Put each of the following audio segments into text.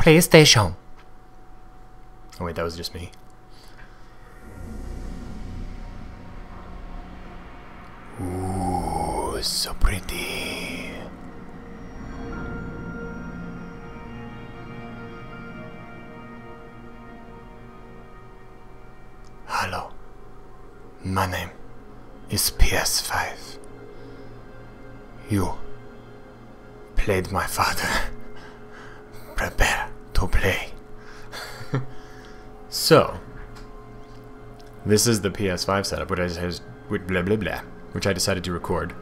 PlayStation. Oh wait, that was just me. Ooh, so pretty. Hello. My name is PS5. You played my father. Prepare to play. so, this is the PS5 setup, which I just blah blah blah, which I decided to record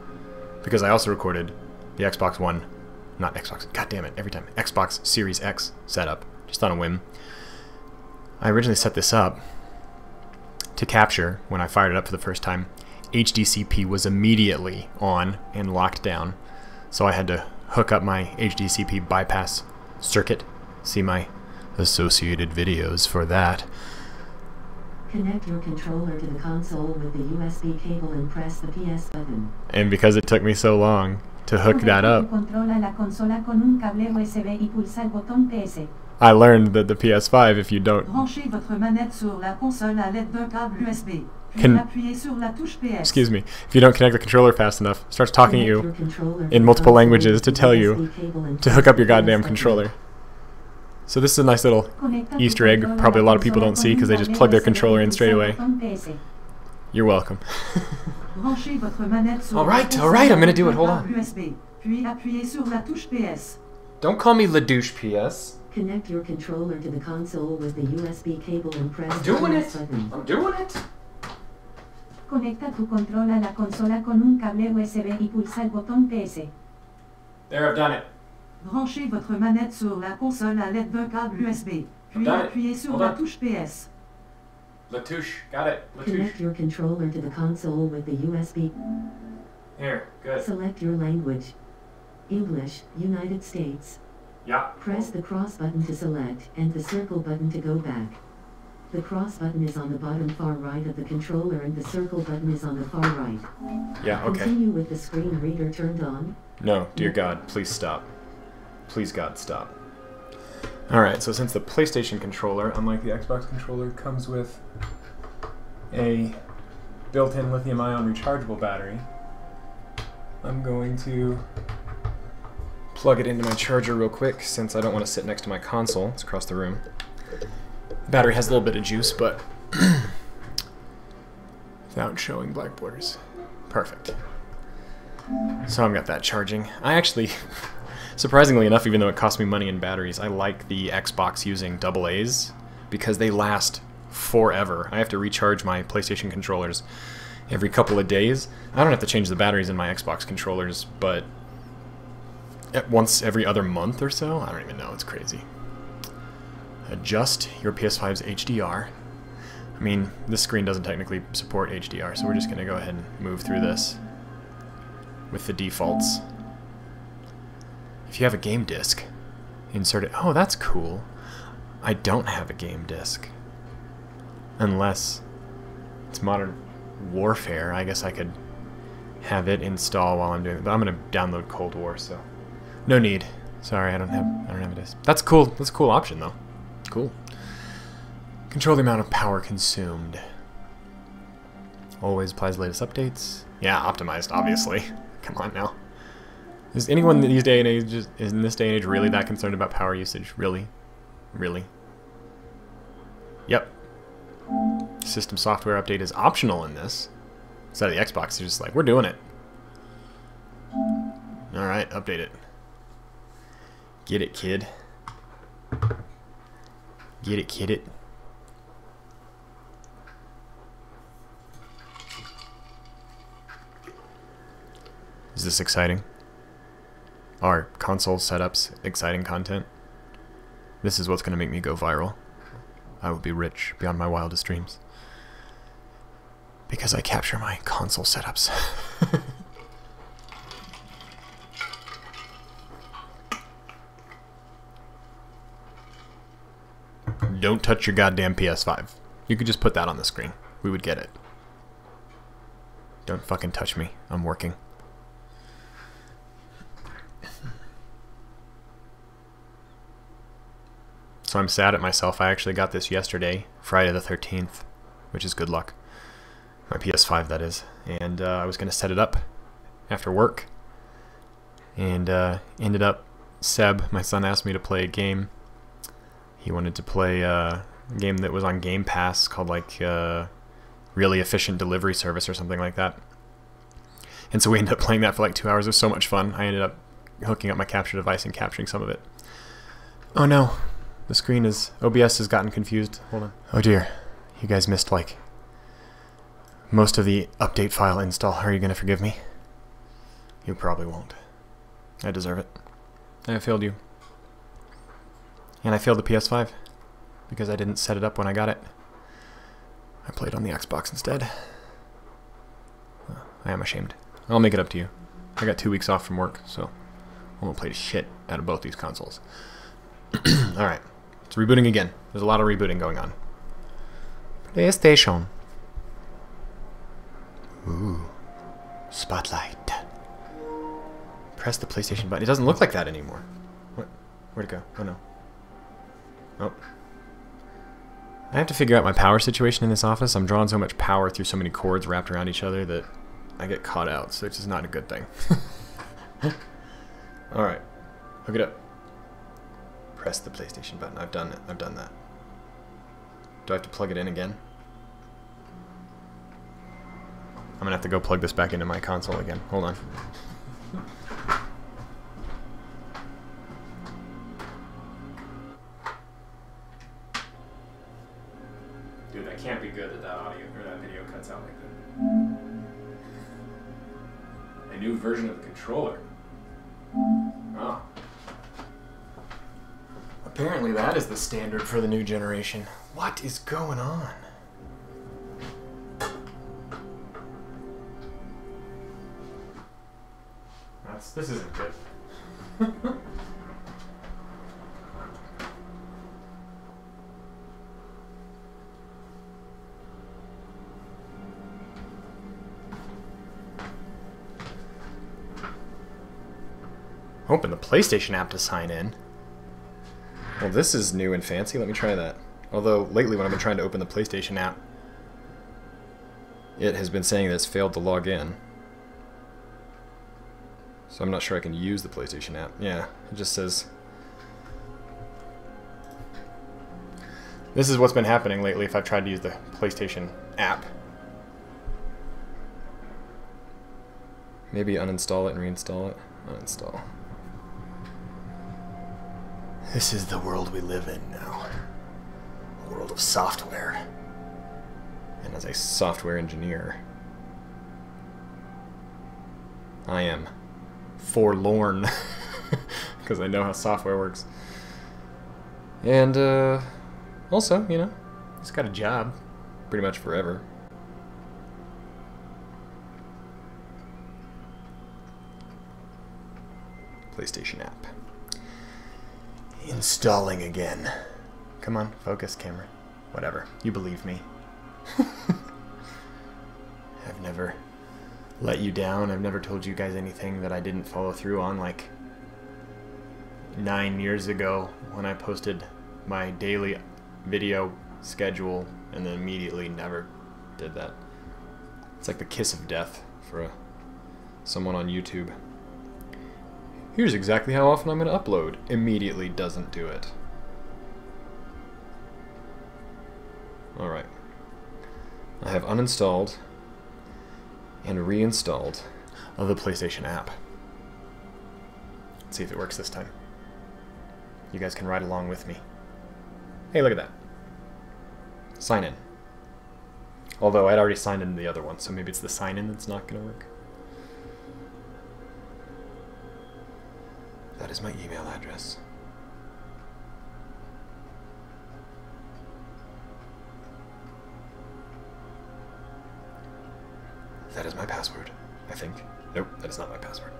because I also recorded the Xbox One, not Xbox. God damn it! Every time Xbox Series X setup, just on a whim. I originally set this up to capture when I fired it up for the first time. HDCP was immediately on and locked down, so I had to hook up my HDCP bypass circuit. See my associated videos for that. Connect your controller to the console with the USB cable and press the PS button. And because it took me so long to hook that up, Controla la consola con un cable USB y pulsa el botón PS. I learned that the PS5, if you don't Branchez votre manette sur la console à l'aide d'un câble USB. Puis Can- appuyez sur la touche PS. excuse me, if you don't connect the controller fast enough, it starts talking Connect you to in multiple languages to tell you USB cable and to hook up your goddamn controller. So this is a nice little Easter egg, probably a lot of people don't see because they just plug their controller in straight away. You're welcome. Branchez votre manette sur All la right, console all right, I'm gonna do it, hold on. USB. Puis appuyez sur la touche PS. Don't call me Ladouche PS. Connect your controller to the console with the USB cable and press I'm the doing it. button. I'm doing it. Conecta tu control a la consola con un cable USB y pulsa el botón PS. There, I've done it. Branchez votre manette sur la console à l'aide d'un câble USB. Puis appuyez sur Hold la touche PS. Latouche, got it. Connect your controller to the console with the USB. Here, good. Select your language. English, United States. Yeah. Press the cross button to select and the circle button to go back. The cross button is on the bottom far right of the controller and the circle button is on the far right. Yeah, okay. Continue with the screen reader turned on. No, dear God, please stop. Please, God, stop. Alright, so since the PlayStation controller, unlike the Xbox controller, comes with a built in lithium ion rechargeable battery, I'm going to plug it into my charger real quick since I don't want to sit next to my console. It's across the room. The battery has a little bit of juice, but without showing black borders. Perfect. So I've got that charging. I actually, surprisingly enough, even though it cost me money in batteries, I like the Xbox using double A's because they last forever. I have to recharge my PlayStation controllers every couple of days. I don't have to change the batteries in my Xbox controllers, but once every other month or so. I don't even know. It's crazy. Adjust your PS5's HDR. I mean, this screen doesn't technically support HDR, so we're just going to go ahead and move through this with the defaults. If you have a game disc, insert it. Oh, that's cool. I don't have a game disc. Unless it's Modern Warfare. I guess I could have it install while I'm doing it. But I'm going to download Cold War, so no need. Sorry, I don't have I don't have a disc. That's cool. That's a cool option though. Cool. Control the amount of power consumed. Always applies latest updates. Yeah, optimized, obviously. Come on now. Is anyone mm. these day and age is in this day and age really that concerned about power usage? Really? Really? Yep. System software update is optional in this. Instead of the Xbox, they're just like, we're doing it. Alright, update it. Get it, kid. Get it, kid it. Is this exciting? Are console setups exciting content? This is what's going to make me go viral. I will be rich beyond my wildest dreams. Because I capture my console setups. Don't touch your goddamn PS5. You could just put that on the screen. We would get it. Don't fucking touch me. I'm working. So I'm sad at myself. I actually got this yesterday, Friday the 13th, which is good luck. My PS5, that is. And uh, I was going to set it up after work. And uh, ended up, Seb, my son, asked me to play a game. He wanted to play uh, a game that was on Game Pass called like uh, Really Efficient Delivery Service or something like that. And so we ended up playing that for like two hours. It was so much fun. I ended up hooking up my capture device and capturing some of it. Oh no, the screen is OBS has gotten confused. Hold on. Oh dear, you guys missed like most of the update file install. Are you gonna forgive me? You probably won't. I deserve it. I failed you. And I failed the PS5 because I didn't set it up when I got it. I played on the Xbox instead. I am ashamed. I'll make it up to you. I got two weeks off from work, so I won't play shit out of both these consoles. Alright, it's rebooting again. There's a lot of rebooting going on. PlayStation. Ooh. Spotlight. Press the PlayStation button. It doesn't look like that anymore. What? Where'd it go? Oh no. Oh. I have to figure out my power situation in this office. I'm drawing so much power through so many cords wrapped around each other that I get caught out, so it's just not a good thing. Alright. Hook it up. Press the PlayStation button. I've done it. I've done that. Do I have to plug it in again? I'm gonna have to go plug this back into my console again. Hold on. Dude, that can't be good that that audio or that video cuts out like that. A new version of the controller. Oh. Apparently that is the standard for the new generation. What is going on? That's this isn't good. Open the PlayStation app to sign in. Well, this is new and fancy. Let me try that. Although, lately when I've been trying to open the PlayStation app, it has been saying that it's failed to log in. So I'm not sure I can use the PlayStation app. Yeah, it just says... This is what's been happening lately if I've tried to use the PlayStation app. Maybe uninstall it and reinstall it. Uninstall. This is the world we live in now. A world of software. And as a software engineer, I am forlorn because I know how software works. And uh, also, you know, it's got a job pretty much forever. PlayStation app. Installing again. Come on, focus, camera. Whatever. You believe me. I've never let you down. I've never told you guys anything that I didn't follow through on. Like nine years ago when I posted my daily video schedule and then immediately never did that. It's like the kiss of death for a, someone on YouTube. Here's exactly how often I'm going to upload. Immediately doesn't do it. Alright. I have uninstalled and reinstalled the PlayStation app. Let's see if it works this time. You guys can ride along with me. Hey, look at that. Sign in. Although I'd already signed in the other one, so maybe it's the sign in that's not going to work. That is my email address. That is my password, I think. Nope, that is not my password.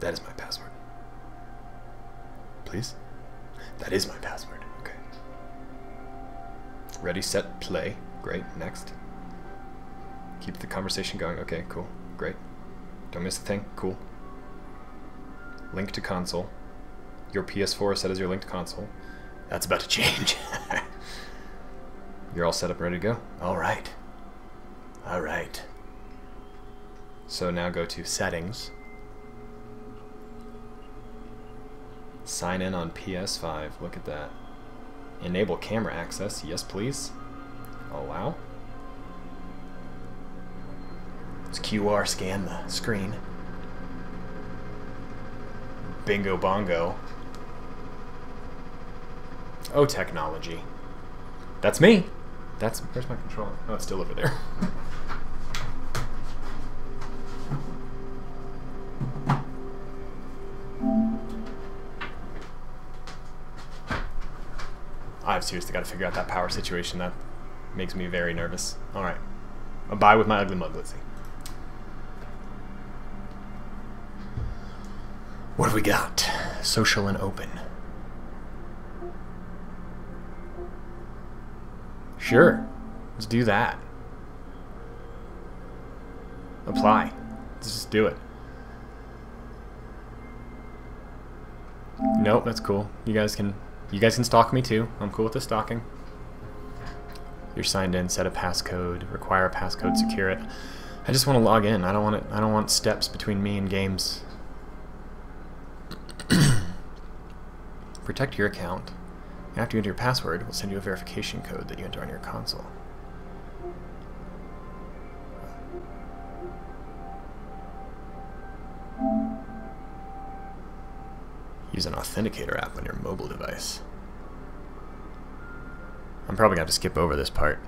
That is my password. Please? That is my password. Okay. Ready, set, play. Great. Next. Keep the conversation going. Okay, cool. Great. Don't miss a thing. Cool. Link to console. Your PS4 set as your link to console. That's about to change. You're all set up, ready to go. All right. All right. So now go to settings. Sign in on PS5. Look at that. Enable camera access. Yes, please. Allow. QR scan the screen. Bingo bongo. Oh, technology. That's me. That's where's my controller? Oh, it's still over there. I've seriously got to figure out that power situation. That makes me very nervous. All right, bye with my ugly mug. Let's see. What have we got? Social and open. Sure. Let's do that. Apply. Let's just do it. Nope, that's cool. You guys can you guys can stalk me too. I'm cool with the stalking. You're signed in, set a passcode, require a passcode, secure it. I just want to log in. I don't want it I don't want steps between me and games. Protect your account. After you enter your password, we'll send you a verification code that you enter on your console. Use an authenticator app on your mobile device. I'm probably going to have to skip over this part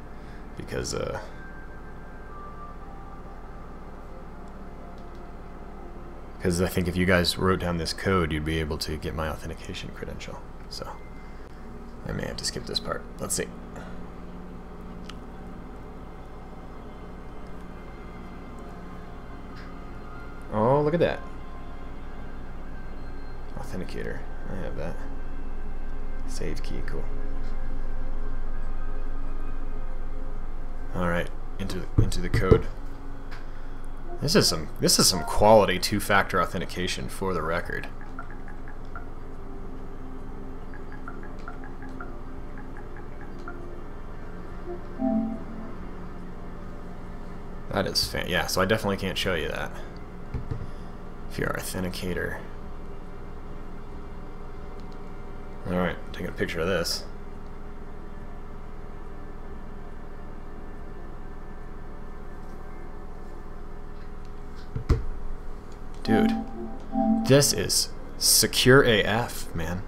because uh, because I think if you guys wrote down this code, you'd be able to get my authentication credential. So I may have to skip this part. Let's see. Oh, look at that. Authenticator. I have that. Save key, cool. Alright, into into the code. This is some this is some quality two-factor authentication for the record. That is fan yeah, so I definitely can't show you that. If you're authenticator. Alright, taking a picture of this. This is secure AF, man.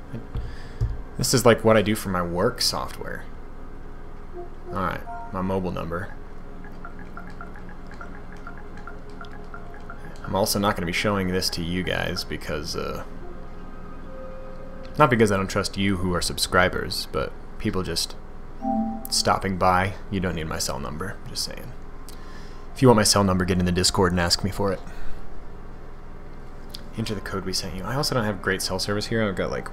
This is like what I do for my work software. Alright, my mobile number. I'm also not going to be showing this to you guys because, uh, not because I don't trust you who are subscribers, but people just stopping by. You don't need my cell number, just saying. If you want my cell number, get in the Discord and ask me for it. Enter the code we sent you. I also don't have great cell service here. I've got like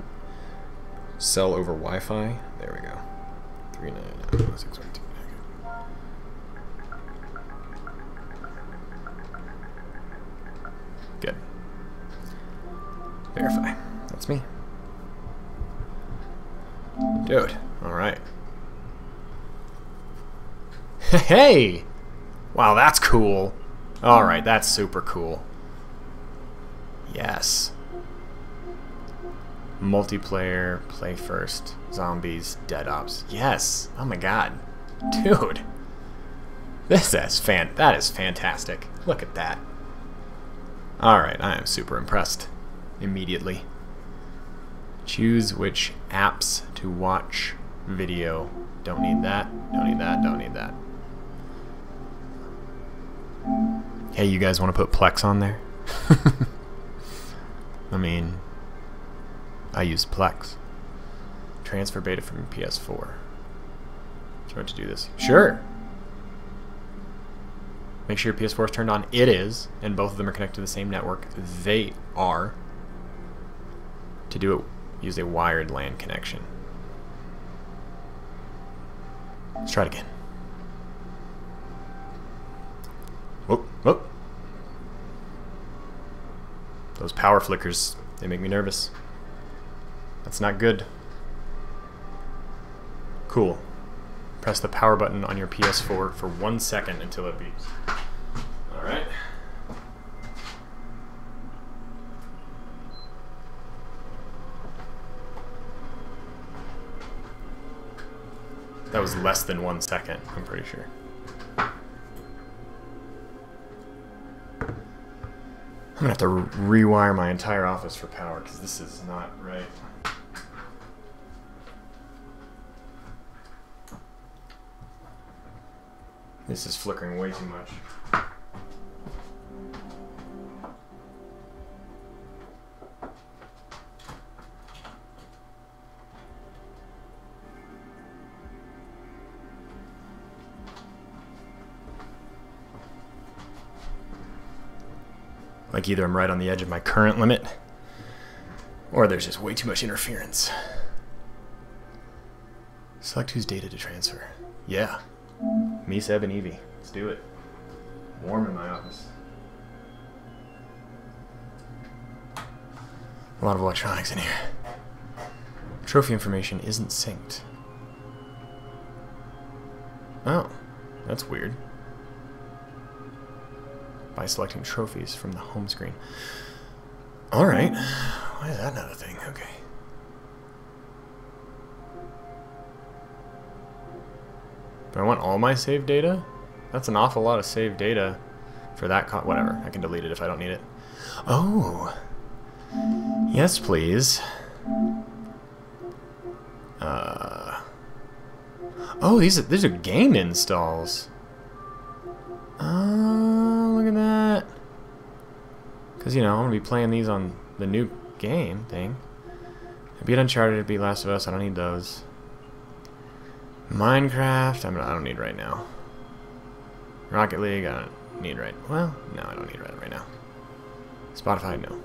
cell over Wi-Fi. There we go. Three nine nine six one two. Good. Verify. That's me. Dude. Alright. Hey! Wow, that's cool. Alright, that's super cool. Yes. Multiplayer, play first, zombies, dead ops. Yes. Oh my god. Dude. This is fan that is fantastic. Look at that. Alright, I am super impressed. Immediately. Choose which apps to watch video. Don't need that, don't need that, don't need that. Hey, you guys want to put Plex on there? I mean, I use Plex. Transfer beta from PS4. Do you want to do this? Sure. Make sure your PS4 is turned on. It is, and both of them are connected to the same network. They are. To do it, use a wired LAN connection. Let's try it again. Those power flickers, they make me nervous. That's not good. Cool. Press the power button on your PS4 for one second until it beeps. Alright. That was less than one second, I'm pretty sure. I'm gonna have to rewire my entire office for power because this is not right. This is flickering way too much. Like either I'm right on the edge of my current limit, or there's just way too much interference. Select whose data to transfer. Yeah. Me, Seb, and Evie. Let's do it. Warm in my office. A lot of electronics in here. Trophy information isn't synced. Oh, that's weird. By selecting trophies from the home screen. Alright. Why is that not a thing? Okay. Do I want all my save data? That's an awful lot of save data for that whatever. I can delete it if I don't need it. Oh. Yes, please. Uh. Oh, these are these are game installs. You know I'm gonna be playing these on the new game thing. Be Uncharted, it'd be Last of Us. I don't need those. Minecraft, I'm, I don't need right now. Rocket League, I don't need right. Well, no, I don't need right right now. Spotify, no.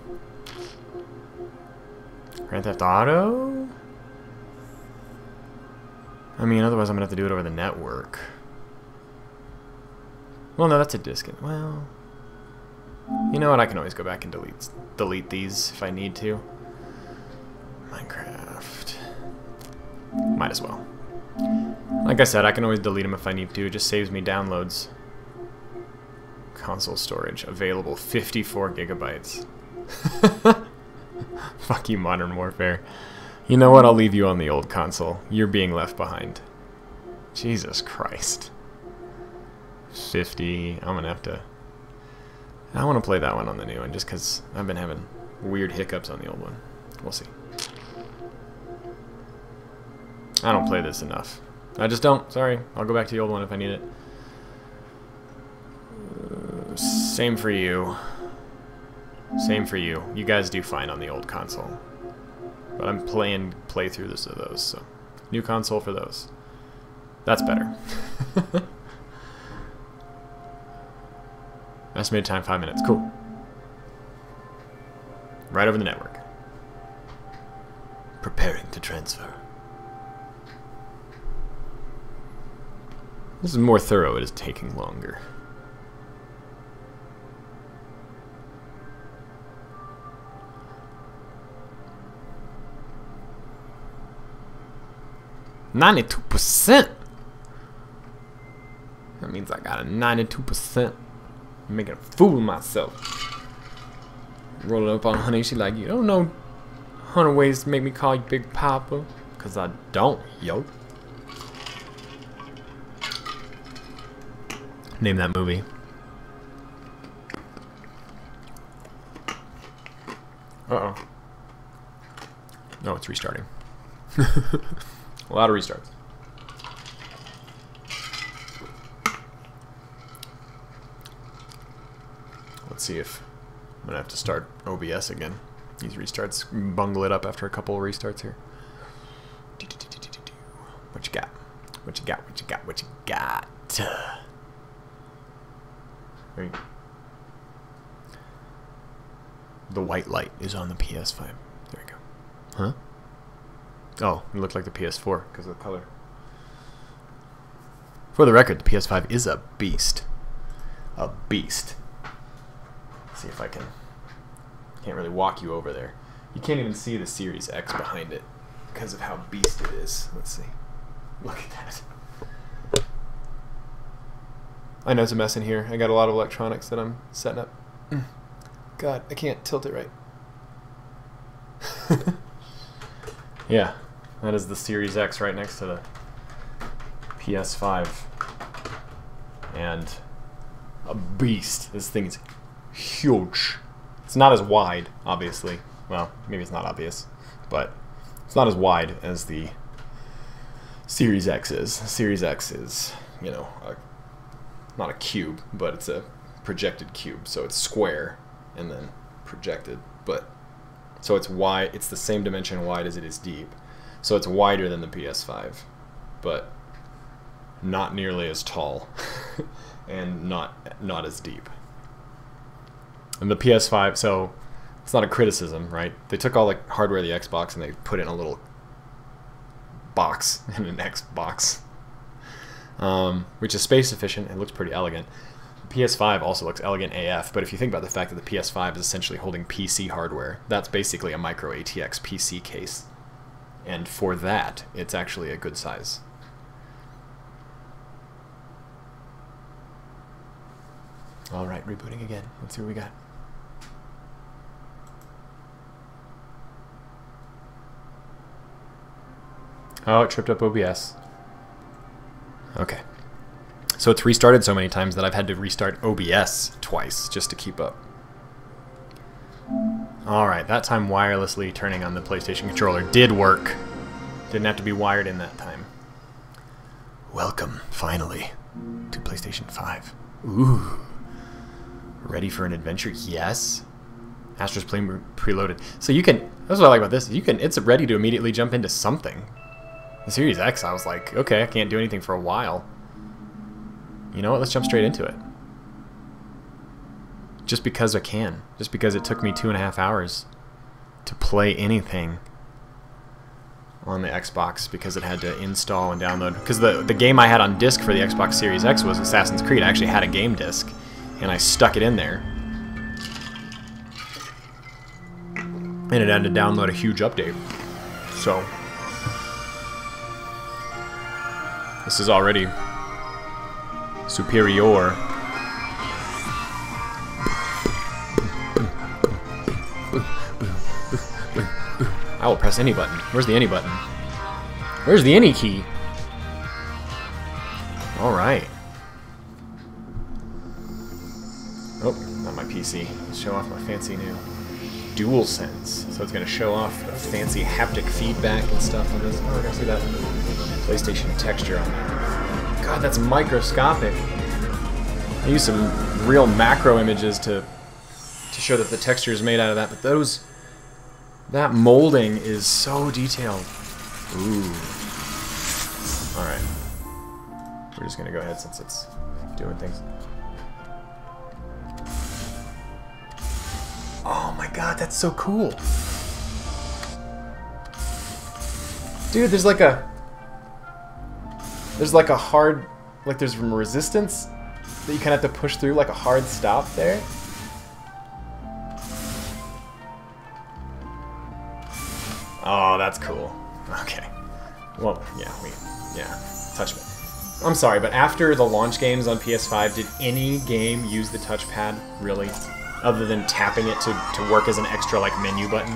Grand Theft Auto. I mean, otherwise I'm gonna have to do it over the network. Well, no, that's a disc. Well, you know what? I can always go back and delete delete these if I need to. Minecraft. Might as well. Like I said, I can always delete them if I need to. It just saves me downloads. Console storage available 54 gigabytes. Fuck you, Modern Warfare. You know what? I'll leave you on the old console. You're being left behind. Jesus Christ. 50. I'm gonna have to. I want to play that one on the new one just because I've been having weird hiccups on the old one. We'll see. I don't play this enough. I just don't. Sorry. I'll go back to the old one if I need it. Uh, same for you. Same for you. You guys do fine on the old console. But I'm playing playthroughs of those, so. New console for those. That's better. Estimated time, five minutes. Cool. Right over the network. Preparing to transfer. This is more thorough. It is taking longer. Ninety-two percent. That means I got a ninety-two percent. Making a fool of myself. Rolling up on honey, she like, you don't know hundred ways to make me call you Big Papa. Cause I don't, yo. Name that movie. Uh-oh. No, it's restarting. A lot of restarts. Let's see if I'm gonna have to start OBS again. These restarts bungle it up after a couple of restarts here. What you got? What you got? What you got? What you got? Right. The white light is on the PS5. There we go. Huh? Oh, it looked like the PS4 because of the color. For the record, the PS5 is a beast. A beast. See if I can Can't really walk you over there. You can't even see the Series X behind it because of how beast it is. Let's see. Look at that. I know it's a mess in here. I got a lot of electronics that I'm setting up. Mm. God, I can't tilt it right. yeah, that is the Series X right next to the PS5. And a beast. This thing is huge. It's not as wide, obviously. Well, maybe it's not obvious, but it's not as wide as the Series X is. Series X is, you know, a, not a cube, but it's a projected cube, so it's square and then projected. But so it's wide. It's the same dimension wide as it is deep. So it's wider than the PS5, but not nearly as tall and not not as deep. And the PS5, so it's not a criticism, right? They took all the hardware of the Xbox and they put it in a little box in an Xbox, um, which is space efficient. It looks pretty elegant. The PS5 also looks elegant AF, but if you think about the fact that the PS5 is essentially holding PC hardware, that's basically a micro ATX PC case. And for that, it's actually a good size. All right, rebooting again. Let's see what we got. Oh, it tripped up OBS. Okay. So it's restarted so many times that I've had to restart OBS twice just to keep up. Alright, that time wirelessly turning on the PlayStation controller did work. Didn't have to be wired in that time. Welcome, finally, to PlayStation 5. Ooh. Ready for an adventure? Yes. Astro's Playroom preloaded. So you can, that's what I like about this, you can, it's ready to immediately jump into something. The Series X, I was like, okay, I can't do anything for a while. You know what, let's jump straight into it. Just because I can. Just because it took me two and a half hours to play anything on the Xbox because it had to install and download. Because the, the game I had on disc for the Xbox Series X was Assassin's Creed. I actually had a game disc, and I stuck it in there. And it had to download a huge update. So, this is already superior. I will press any button. Where's the any button? Where's the any key? Alright. Oh, not my PC. Let's show off my fancy new DualSense. So it's going to show off fancy haptic feedback and stuff. Oh, I gotta see that PlayStation texture on there. God, that's microscopic. I use some real macro images to to show that the texture is made out of that, but those that molding is so detailed. Ooh. Alright. We're just gonna go ahead since it's doing things. Oh my god, that's so cool. Dude, there's like a there's like a hard like there's resistance that you kind of have to push through like a hard stop there. Oh, that's cool. Okay. Well, yeah, we, yeah, touch it. I'm sorry, but after the launch games on PS5, did any game use the touchpad, really? Other than tapping it to, to work as an extra, like, menu button?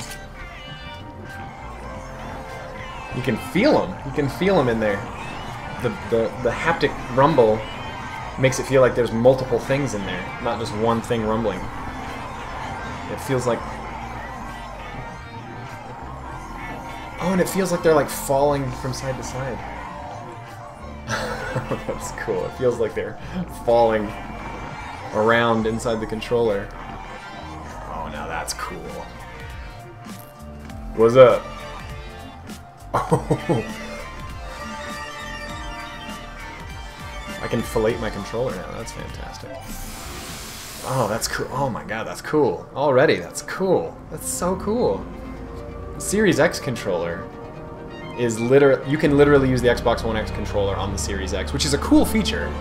You can feel them. You can feel them in there. The, the, the haptic rumble makes it feel like there's multiple things in there, not just one thing rumbling. It feels like Oh, and it feels like they're like falling from side to side. That's cool. It feels like they're falling around inside the controller. Oh, now that's cool. What's up? Oh. I can fillet my controller now. That's fantastic. Oh, that's cool. Oh my god, that's cool. Already, that's cool. That's so cool. Series X controller is literally you can literally use the Xbox One X controller on the Series X, which is a cool feature.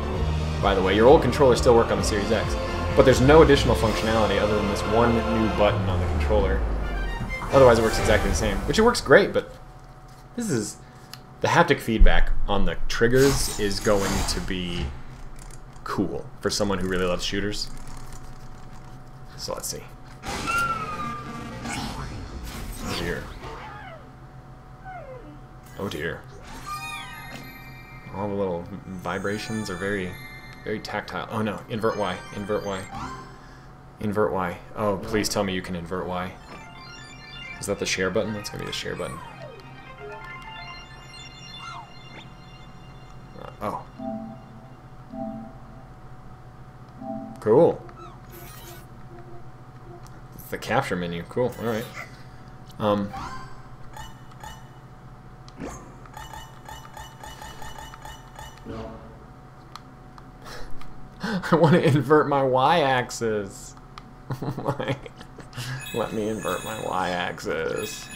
By the way, your old controllers still work on the Series X. But there's no additional functionality other than this one new button on the controller. Otherwise, it works exactly the same, which it works great, but this is... The haptic feedback on the triggers is going to be cool for someone who really loves shooters. So let's see. Oh dear. Oh dear. All the little vibrations are very, very tactile. Oh no, invert Y, invert Y. Invert Y. Oh, please tell me you can invert Y. Is that the share button? That's gonna be the share button. Oh. Cool. It's the capture menu. Cool. All right. Um. I want to invert my y-axis. Let me invert my y-axis.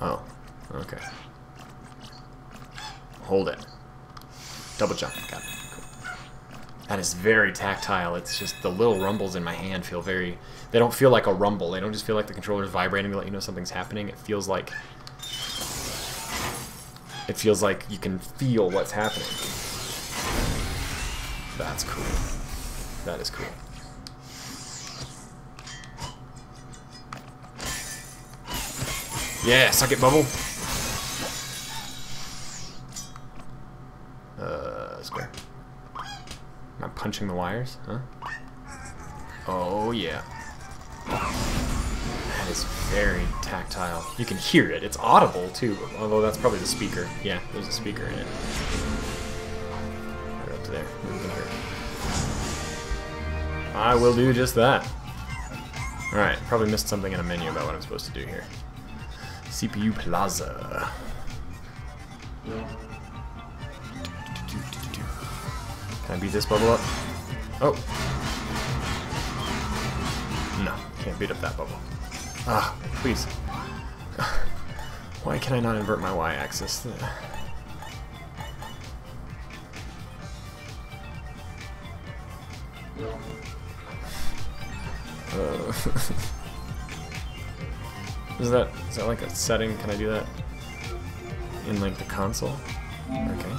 Oh, okay. Hold it. Double jump. Got it. Cool. That is very tactile. It's just the little rumbles in my hand feel very... They don't feel like a rumble. They don't just feel like the controller's vibrating to let you know something's happening. It feels like... It feels like you can feel what's happening. That's cool. That is cool. Yeah, suck it, Bubble. Uh, square. Am I punching the wires? Huh? Oh, yeah. That is very tactile. You can hear it. It's audible, too, although that's probably the speaker. Yeah, there's a speaker in it. Right up there. I will do just that. Alright, probably missed something in a menu about what I'm supposed to do here. CPU Plaza. Can I beat this bubble up? Oh. No, can't beat up that bubble. Ah, please. Why can I not invert my y-axis? Uh, is that is that like a setting? Can I do that in like the console? Okay.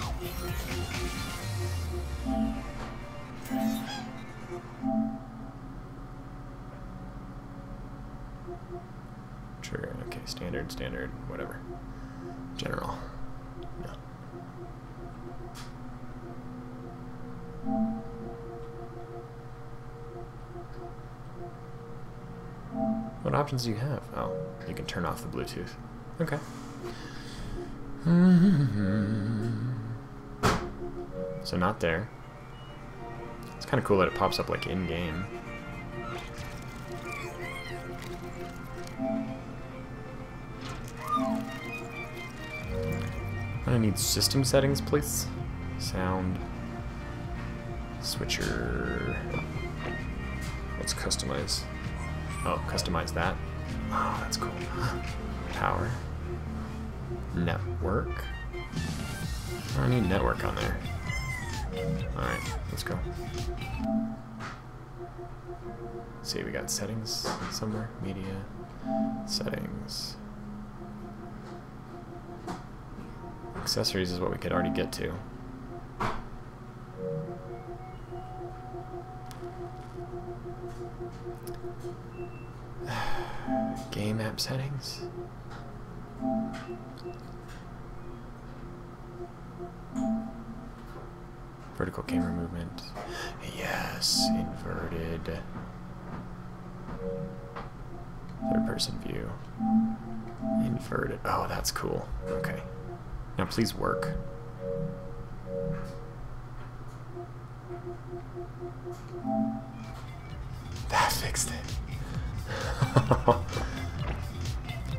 Standard, standard, whatever. General. No. What options do you have? Oh, you can turn off the Bluetooth. Okay. So not there. It's kind of cool that it pops up like in-game. Need system settings, please. Sound. Switcher. Let's customize. Oh, customize that. Oh, that's cool. Power. Network. I need network on there. Alright, let's go. See, we got settings somewhere. Media. Settings. Accessories is what we could already get to. Game app settings. Vertical camera movement. Yes, inverted. Third person view. Inverted. Oh, that's cool. Okay. Now please work. That fixed it.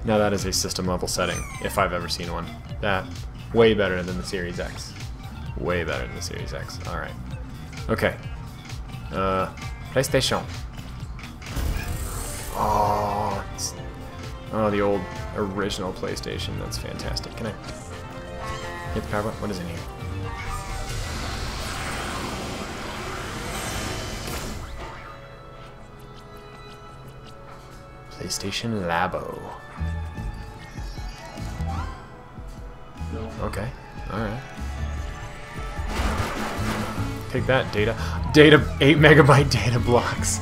now that is a system level setting, if I've ever seen one. That, way better than the Series X. Way better than the Series X. Alright. Okay. Uh, PlayStation. Oh, oh, the old original PlayStation. That's fantastic. Can I Hit power button. What is in here? PlayStation Labo. Okay. Alright. Take that, data. Data, 8 megabyte data blocks.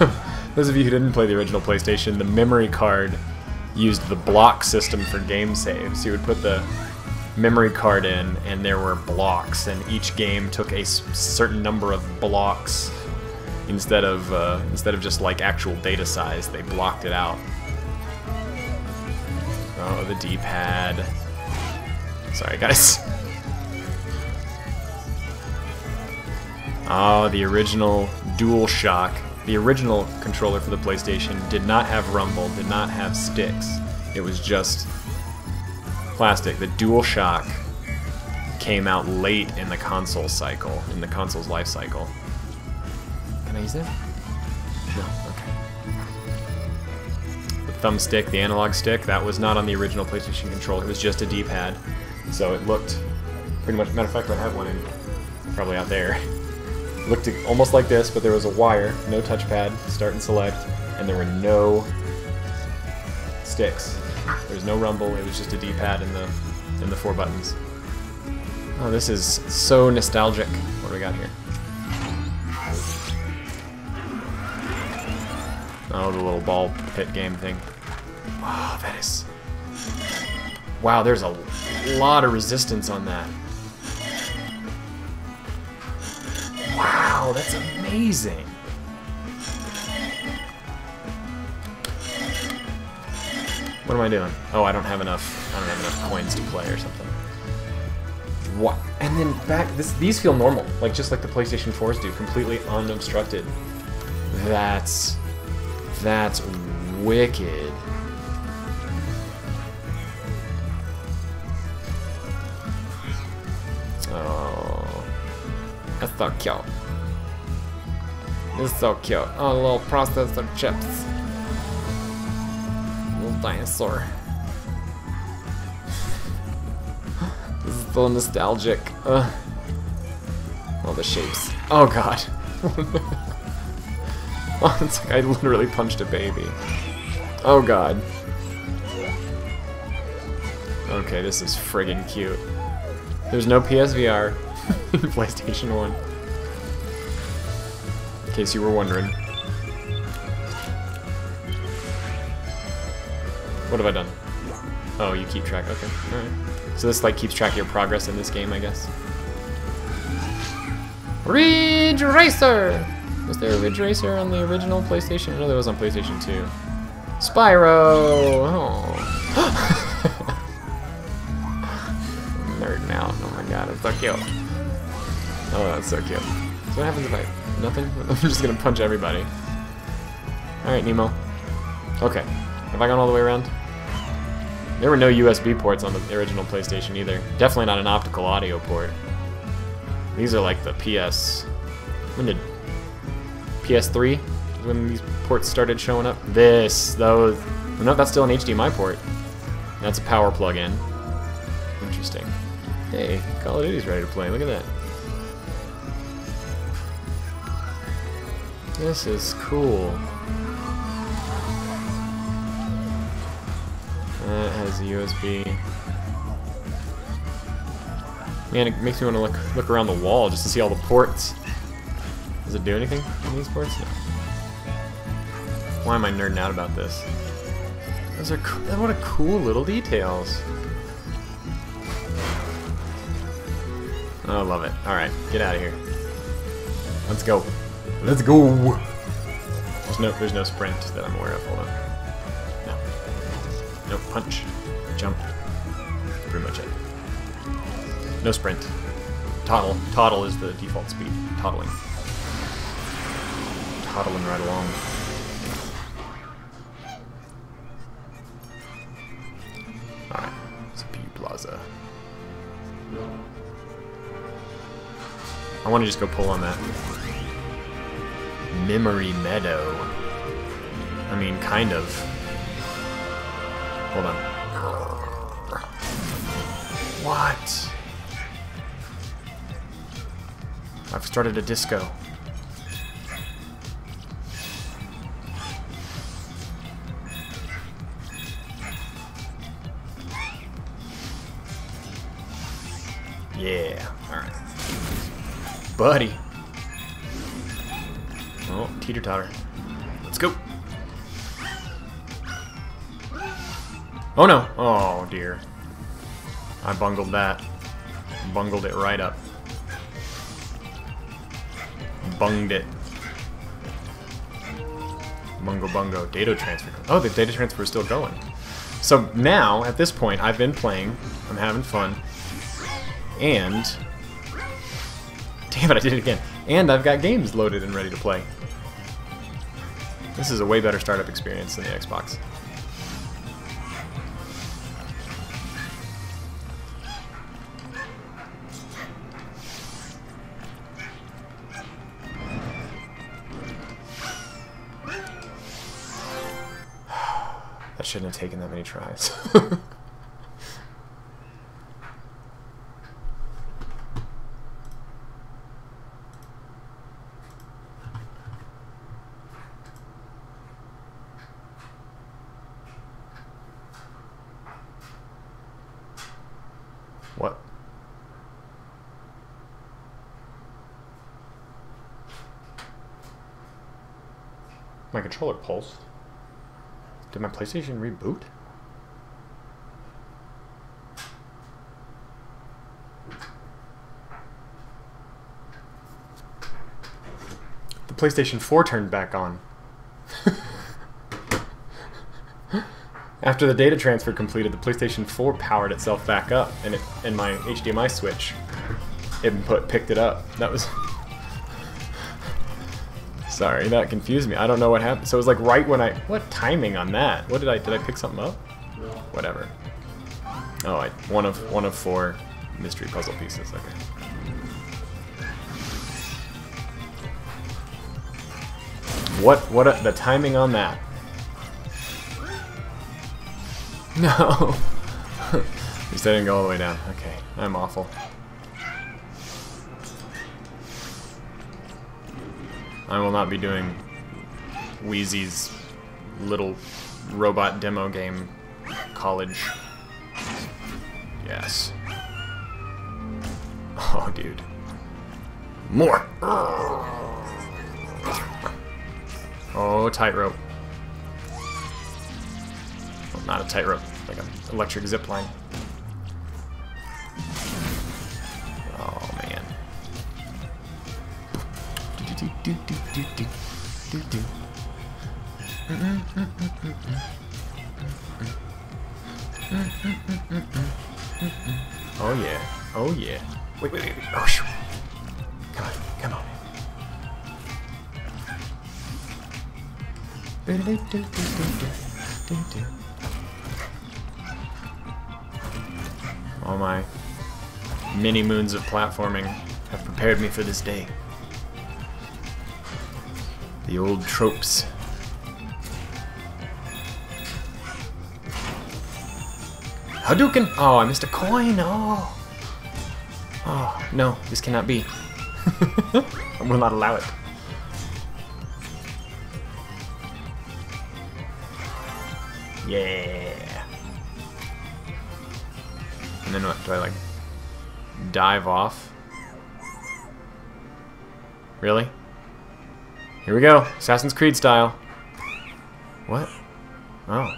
Those of you who didn't play the original PlayStation, the memory card used the block system for game saves. You would put the memory card in, and there were blocks, and each game took a certain number of blocks instead of uh, instead of just like actual data size. They blocked it out. Oh, the D-pad. Sorry, guys. Oh, the original DualShock the original controller for the PlayStation did not have rumble, did not have sticks. It was just plastic. The DualShock came out late in the console cycle, in the console's life cycle. Can I use it? No, okay. The thumbstick, the analog stick, that was not on the original PlayStation controller. It was just a D-pad. So it looked pretty much, matter of fact, I have one in, probably out there. looked almost like this, but there was a wire, no touchpad, start and select, and there were no sticks. There was no rumble, it was just a D-pad and the, and the four buttons. Oh, this is so nostalgic. What do we got here? Oh, the little ball pit game thing. Wow, that is... Wow, there's a lot of resistance on that. Wow, that's amazing. What am I doing? Oh, I don't have enough. I don't have enough coins to play or something. What? And then back. This these feel normal, like just like the PlayStation 4s do, completely unobstructed. That's that's wicked. So cute. It's so cute. Oh, little processor chips. Little dinosaur. this is so nostalgic. Ugh. All the shapes. Oh god. it's like I literally punched a baby. Oh god. Okay, this is friggin' cute. There's no PSVR PlayStation 1 in case you were wondering. What have I done? Oh, you keep track. Okay, alright. So this like keeps track of your progress in this game, I guess. Ridge Racer! Was there a Ridge Racer on the original PlayStation? No, there was on PlayStation 2. Spyro! Oh. Nerding out. Oh my god, it's so cute. Oh, that's so cute. So what happens if I... Nothing? I'm just gonna punch everybody. Alright, Nemo. Okay. Have I gone all the way around? There were no USB ports on the original PlayStation either. Definitely not an optical audio port. These are like the PS... When did... PS3? When these ports started showing up? This, those... No, that's still an HDMI port. That's a power plug-in. Interesting. Hey, Call of Duty's ready to play. Look at that. This is cool. Uh, it has a USB. Man, it makes me want to look look around the wall just to see all the ports. Does it do anything in these ports? No. Why am I nerding out about this? Those are what a cool little details. Oh, I love it. All right, get out of here. Let's go. Let's go. There's no, there's no sprint that I'm aware of. Hold on. No. No punch, jump. Pretty much it. No sprint. Toddle. Toddle is the default speed. Toddling. Toddling right along. Alright. P Plaza. I want to just go pull on that. Memory Meadow. I mean, kind of. Hold on. What? I've started a disco. Yeah, alright. Buddy. Teeter totter. Let's go. Oh no! Oh dear. I bungled that. Bungled it right up. Bunged it. Bungo bungo. Data transfer. Oh, the data transfer is still going. So now, at this point, I've been playing. I'm having fun. And... Damn it, I did it again. And I've got games loaded and ready to play. This is a way better startup experience than the Xbox. That shouldn't have taken that many tries. what? My controller pulsed. Did my PlayStation reboot? The PlayStation 4 turned back on. After the data transfer completed, the PlayStation 4 powered itself back up, and it and my HDMI switch input picked it up. That was Sorry, that confused me. I don't know what happened. So it was like right when I... What timing on that? What did I... Did I pick something up? Whatever. Oh, I, one of one of four mystery puzzle pieces. Okay. What? What? A, the timing on that? No. At least I didn't go all the way down. Okay, I'm awful. I will not be doing Wheezy's little robot demo game college. Yes. Oh, dude. More! Oh, tightrope. Well, not a tightrope, like an electric zip line. Oh, man. Do, do, do, do, do, do, do. Oh yeah. Oh yeah. Wait, wait, wait. wait. Oh shoot. Come on. Come on. All my mini moons of platforming have prepared me for this day. The old tropes. Hadouken! Oh, I missed a coin! Oh! Oh, no, this cannot be. I will not allow it. Yeah! And then what? Do I, like, dive off? Really? Here we go. Assassin's Creed style. What? Oh.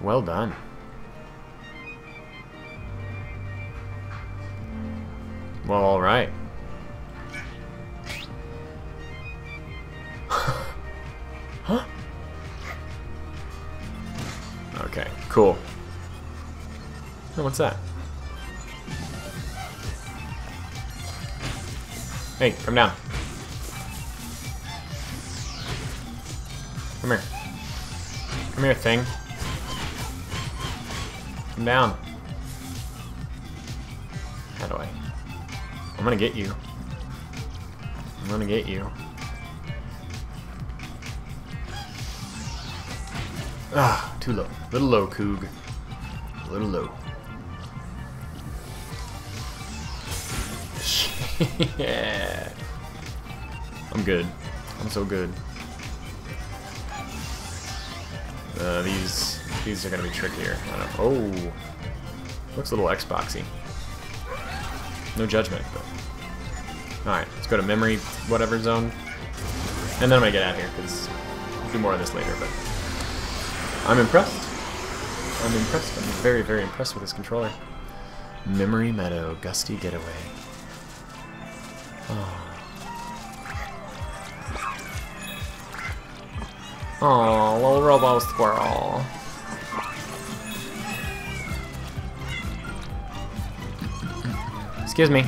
Well done. Well, alright. huh? Okay, cool. Oh, what's that? Hey, come down. Come here. Come here, thing. Come down. How do I? I'm gonna get you. I'm gonna get you. Ah, too low. Little low, Coog. Little low. yeah. I'm good. I'm so good. Uh, these these are gonna be trickier. Oh, looks a little Xboxy. no judgment, but... Alright, let's go to memory whatever zone. And then I'm gonna get out of here, because we'll do more of this later, but... I'm impressed. I'm impressed. I'm very, very impressed with this controller. Memory Meadow, Gusty Getaway. Oh, little robo squirrel. Excuse me.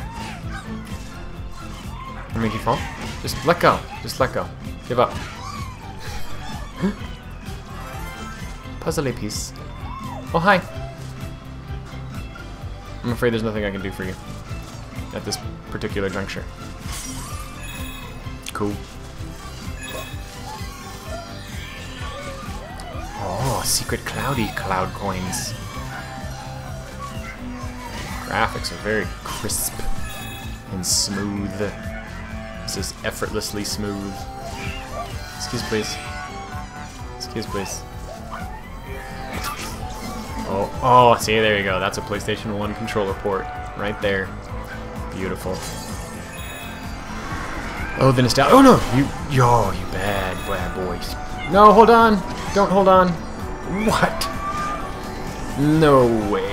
I make you fall? Just let go. Just let go. Give up. Puzzly piece. Oh, hi. I'm afraid there's nothing I can do for you at this particular juncture. Cool. Secret cloudy cloud coins. Graphics are very crisp and smooth. This is effortlessly smooth. Excuse please. Excuse please. Oh, oh, see, there you go. That's a PlayStation 1 controller port right there. Beautiful. Oh, the nostalgia. Oh, no! You, yo, you bad, bad boys. No, hold on. Don't hold on. What? No way.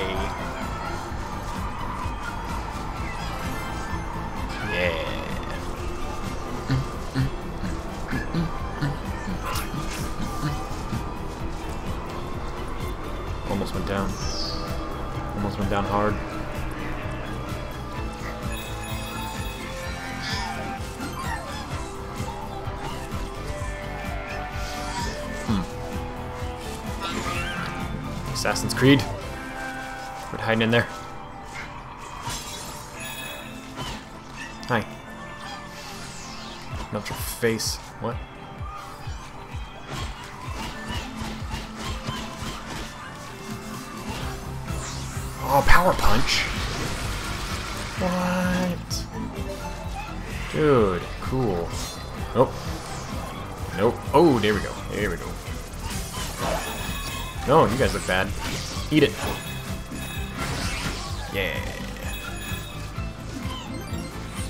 Assassin's Creed. Quit hiding in there. Hi. Melt your face. What? Oh, power punch. What? Dude, cool. Nope. Nope. Oh, there we go. There we go. No, you guys look bad. Eat it. Yeah.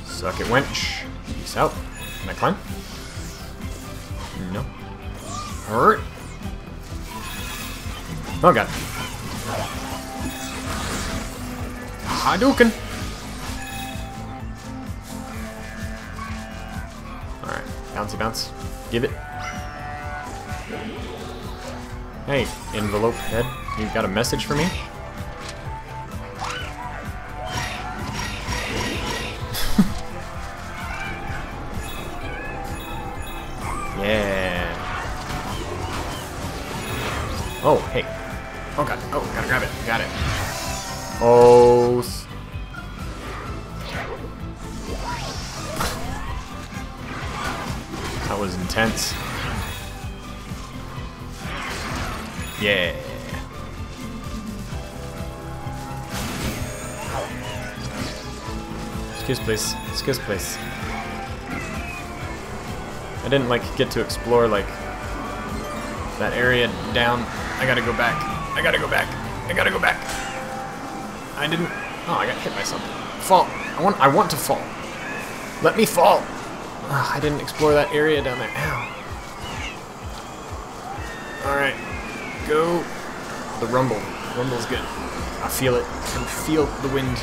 Suck it, wench. Peace out. Can I climb? No. Hurt. Oh god. Hadouken! Alright, bouncy bounce. Give it. Hey, envelope head, you got a message for me? Please. I didn't like get to explore like that area down. I gotta go back. I gotta go back. I gotta go back. I didn't. Oh, I got hit by something. Fall. I want. I want to fall. Let me fall. Ugh, I didn't explore that area down there. Ow. All right. Go. The rumble. Rumble's good. I feel it. I can feel the wind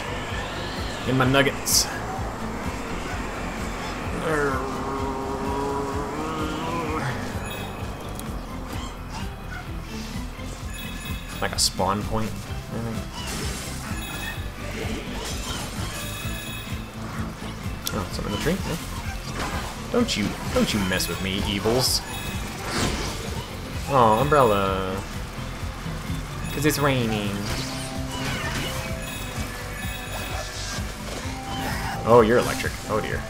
in my nuggets. Spawn point, I think. Oh, something in the tree? No? Don't you, don't you mess with me, evils. Oh, umbrella. Cause it's raining. Oh, you're electric. Oh dear.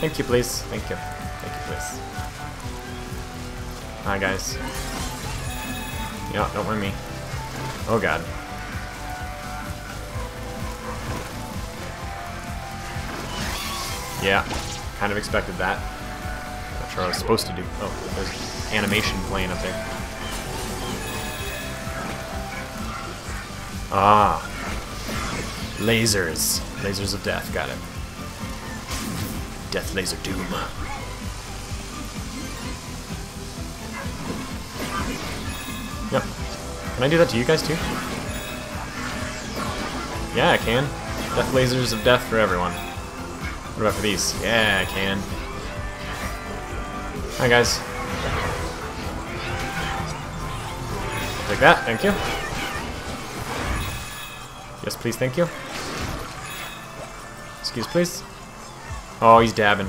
Thank you, please. Thank you. Thank you, please. Hi, guys. Yeah, don't mind me. Oh god. Yeah, kind of expected that. Not sure what I was supposed to do. Oh, there's animation playing up there. Ah. Lasers. Lasers of death, got it. Death laser doom. Can I do that to you guys too? Yeah, I can. Death lasers of death for everyone. What about for these? Yeah, I can. Hi guys. Take that, thank you. Yes, please, thank you. Excuse, please. Oh, he's dabbing.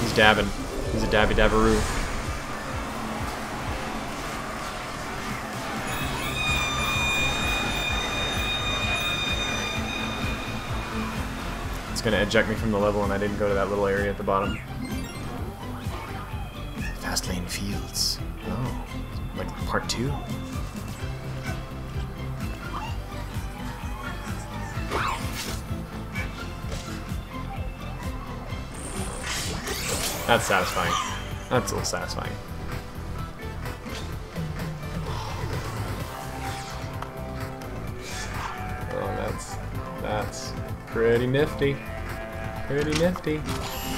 He's dabbing. He's a dabby dabberoo. Gonna eject me from the level and I didn't go to that little area at the bottom. Fast lane fields. Oh, like part two? That's satisfying. That's a little satisfying. Oh, that's that's pretty nifty. Pretty nifty.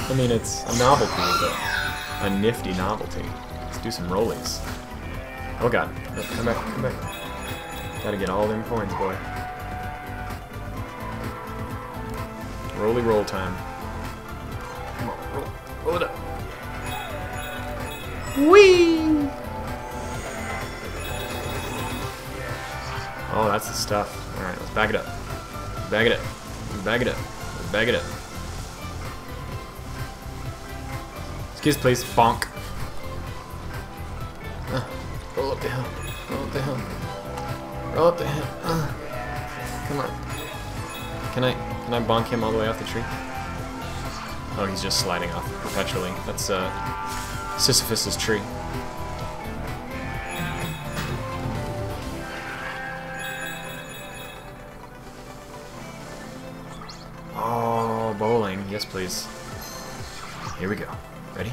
I mean, it's a novelty, but a nifty novelty. Let's do some rollies. Oh god. Oh, Come back, come back. Gotta get all them coins, boy. Rolly roll time. Come on, roll, roll it up. Whee! Oh, that's the stuff. Alright, let's back it up. Bag it up. Bag it up. Bag it up. Excuse please. Bonk. Uh, roll up the hill. Roll up the hill. Roll up the hill. Uh, come on. Can I can I bonk him all the way off the tree? Oh, he's just sliding off perpetually. That's uh Sisyphus's tree. Oh, bowling. Yes, please. Here we go. Ready?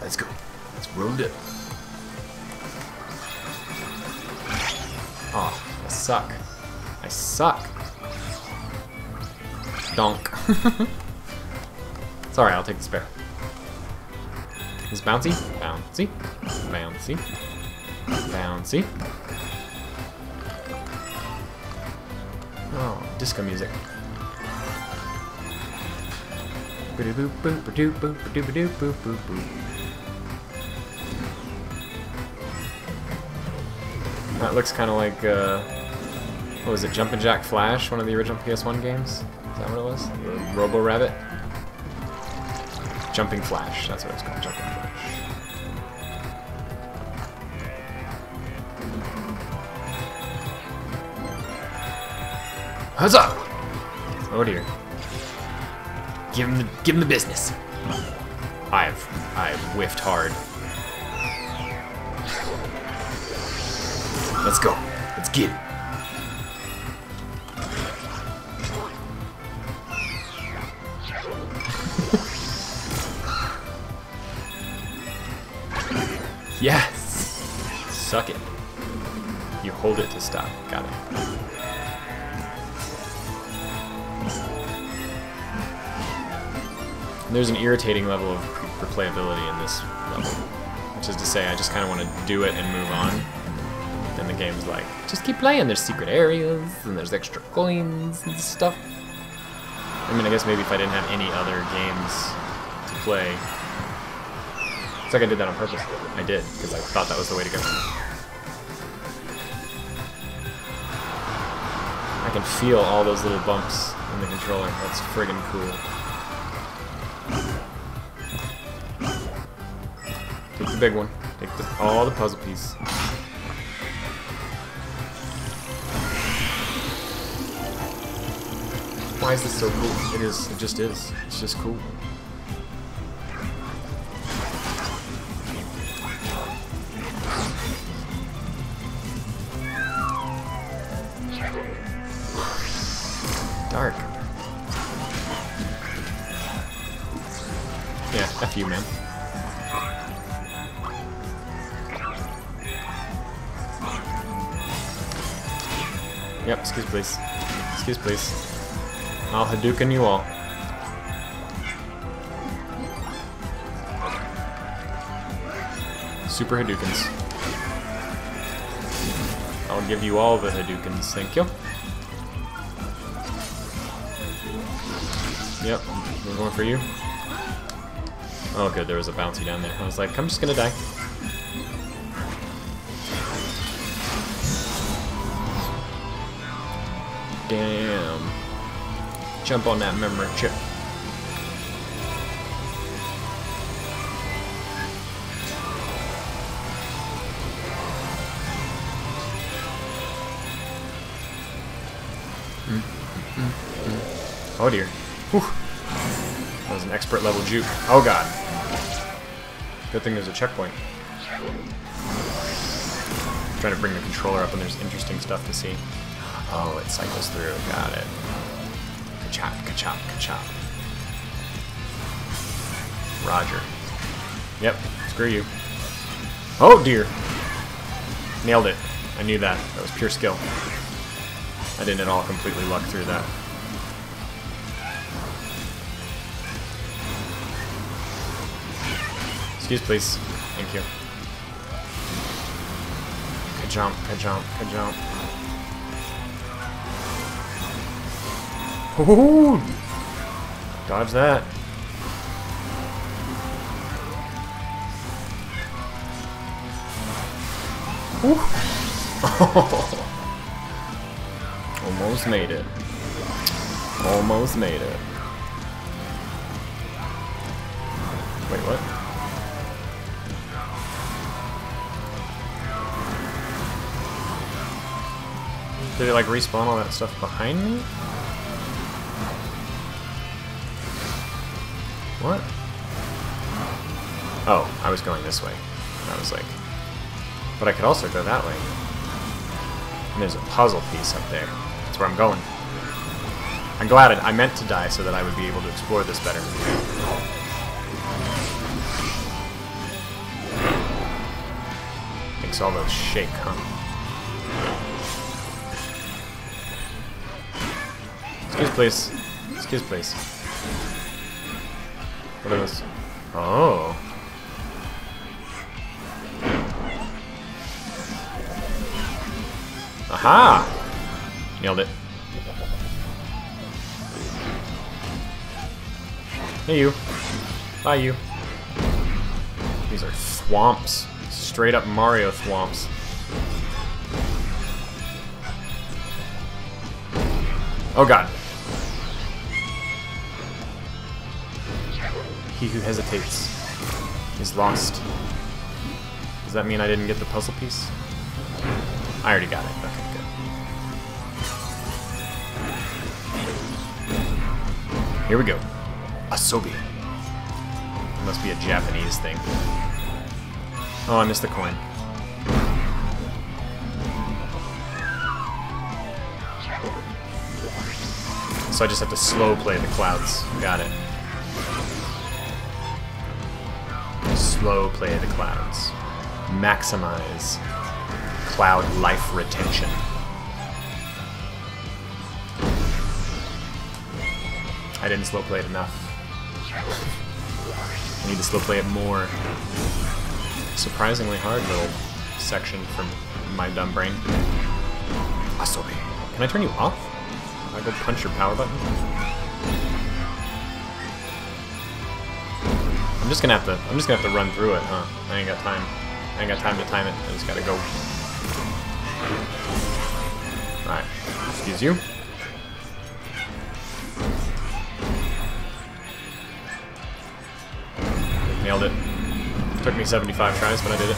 Let's go. Let's roll it. Oh, I suck. I suck. Donk. Sorry, I'll take the spare. Is bouncy? Bouncy. Bouncy. Bouncy. Oh, disco music. That looks kind of like, uh, what was it, Jumpin' Jack Flash, one of the original PS1 games? Is that what it was? The Robo Rabbit? Jumping Flash, that's what it's called, Jumping Flash. Huzzah! Oh dear. Give him the give him the business. I've I've whiffed hard. Let's go. Let's get it. There's an irritating level of replayability in this level. Which is to say, I just kind of want to do it and move on. Then the game's like, just keep playing. There's secret areas, and there's extra coins and stuff. I mean, I guess maybe if I didn't have any other games to play. It's like I did that on purpose. I did, because I thought that was the way to go. I can feel all those little bumps in the controller. That's friggin' cool. Big one. Take the, all the puzzle pieces. Why is this so cool? It is. It just is. It's just cool. Please. Please. I'll Hadouken you all. Super Hadoukens. I'll give you all the Hadoukens, thank you. Yep, we're going for you. Oh good, there was a bouncy down there. I was like, I'm just gonna die. Jump on that memory chip. Mm, mm, mm, oh dear. Whew. That was an expert level juke. Oh god. Good thing there's a checkpoint. trying to bring the controller up and there's interesting stuff to see. Oh, it cycles through. Got it. Ka-chop, ka-chop, ka-chop. Roger. Yep, screw you. Oh dear. Nailed it. I knew that. That was pure skill. I didn't at all completely luck through that. Excuse please. Thank you. Ka-jump, ka-jump, ka-jump. Ooh! Dodge that. Almost made it. Almost made it. Wait, what? Did it like respawn all that stuff behind me? What? Oh, I was going this way. I was like... But I could also go that way. And there's a puzzle piece up there. That's where I'm going. I'm glad I, I meant to die so that I would be able to explore this better. Makes all those shake, huh? Excuse please. Excuse please. What those? Oh. Aha! Nailed it. Hey you. Bye you. These are swamps. Straight up Mario swamps. Oh god. Who hesitates is lost. Does that mean I didn't get the puzzle piece? I already got it. Okay, good. Here we go. Asobi. It must be a Japanese thing. Oh, I missed the coin. So I just have to slow play the clouds. Got it. Slow play the clouds. Maximize cloud life retention. I didn't slow play it enough. I need to slow play it more. Surprisingly hard little section from my dumb brain. Asobi. Can I turn you off? I go punch your power button? Just gonna have to I'm just gonna have to run through it, huh? I ain't got time. I ain't got time to time it. I just gotta go. Alright. Excuse you. Nailed it. Took me 75 tries, but I did it.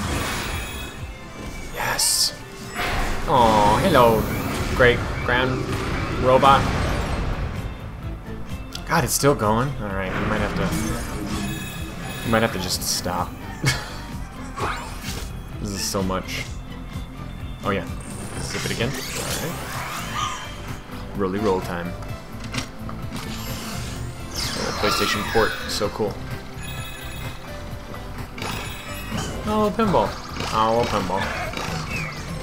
Yes! Oh, hello, great grand robot. God, it's still going. Alright, we might have to... We might have to just stop. this is so much. Oh yeah. Zip it again. Alright. Rolly roll time. Oh, PlayStation port, so cool. Oh, pinball. Oh, pinball.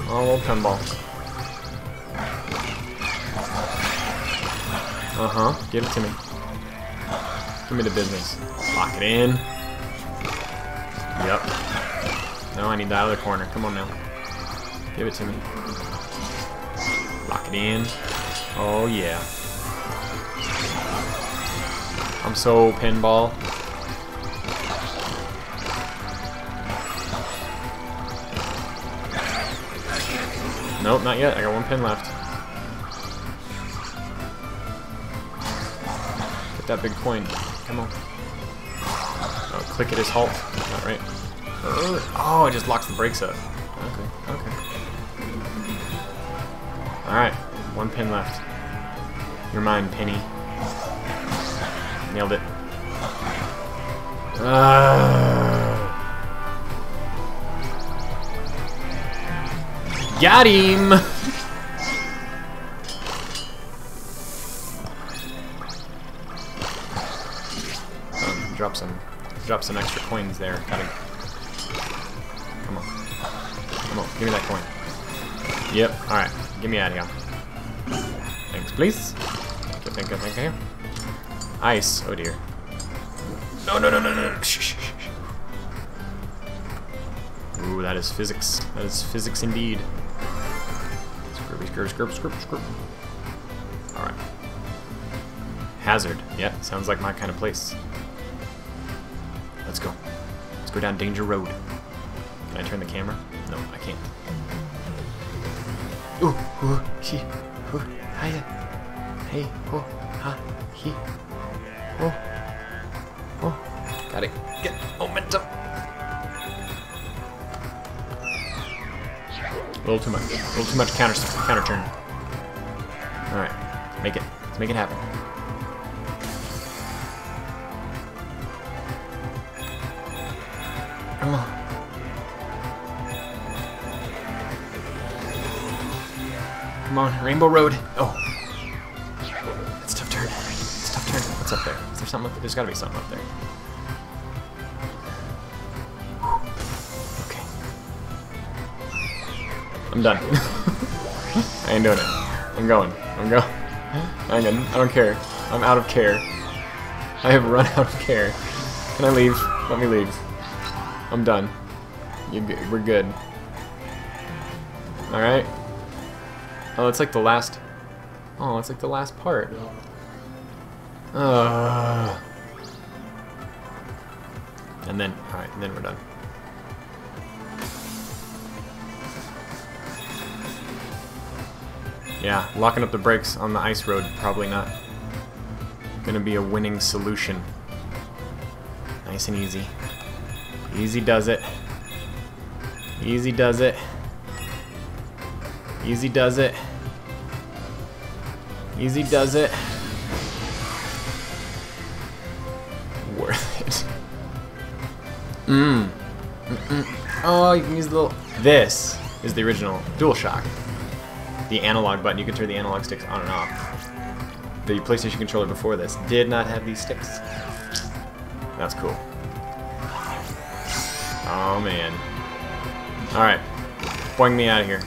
Oh, pinball. Uh-huh. Give it to me. Give me the business. Lock it in. Yep. No, I need that other corner. Come on now. Give it to me. Lock it in. Oh, yeah. I'm so pinball. Nope, not yet. I got one pin left. Get that big coin. Come on. Oh, click it as halt. Not right. Oh, it just locks the brakes up. Okay, okay. Alright, one pin left. You're mine, Penny. Nailed it. Uh, got him! Coins there. Gotta. Come on, come on, give me that coin. Yep. All right, get me out of here. Thanks, please. Thank thank you, thank you. Ice. Oh dear. No, no, no, no, no. Shh, shh, shh. Ooh, that is physics. That is physics indeed. Scrubby, scrub, scrub, scrub, scrub. Alright. Hazard. Yeah, sounds like my kind of place. Let's go. Down Danger Road. Can I turn the camera? No, I can't. Ooh, ooh, he, ooh, hiya. Hey, oh, ha, he. Oh, oh. Gotta get momentum. A little too much. A little too much counter counter turn. All right, make it. Let's make it happen. Rainbow Road. Oh. It's a tough turn. It's a tough turn. What's up there? Is there something up there? There's gotta be something up there. Okay. I'm done. I ain't doing it. I'm going. I'm going. I'm. I don't care. I'm out of care. I have run out of care. Can I leave? Let me leave. I'm done. You good? We're good. All right. Oh, it's like the last. Oh, it's like the last part. Uh. And then, all right, and then we're done. Yeah, locking up the brakes on the ice road probably not gonna be a winning solution. Nice and easy. Easy does it. Easy does it. Easy does it. Easy does it. Worth it. Mmm. Mm -mm. Oh, you can use the little... This is the original DualShock. The analog button, you can turn the analog sticks on and off. The PlayStation controller before this did not have these sticks. That's cool. Oh, man. Alright. Boing me out of here.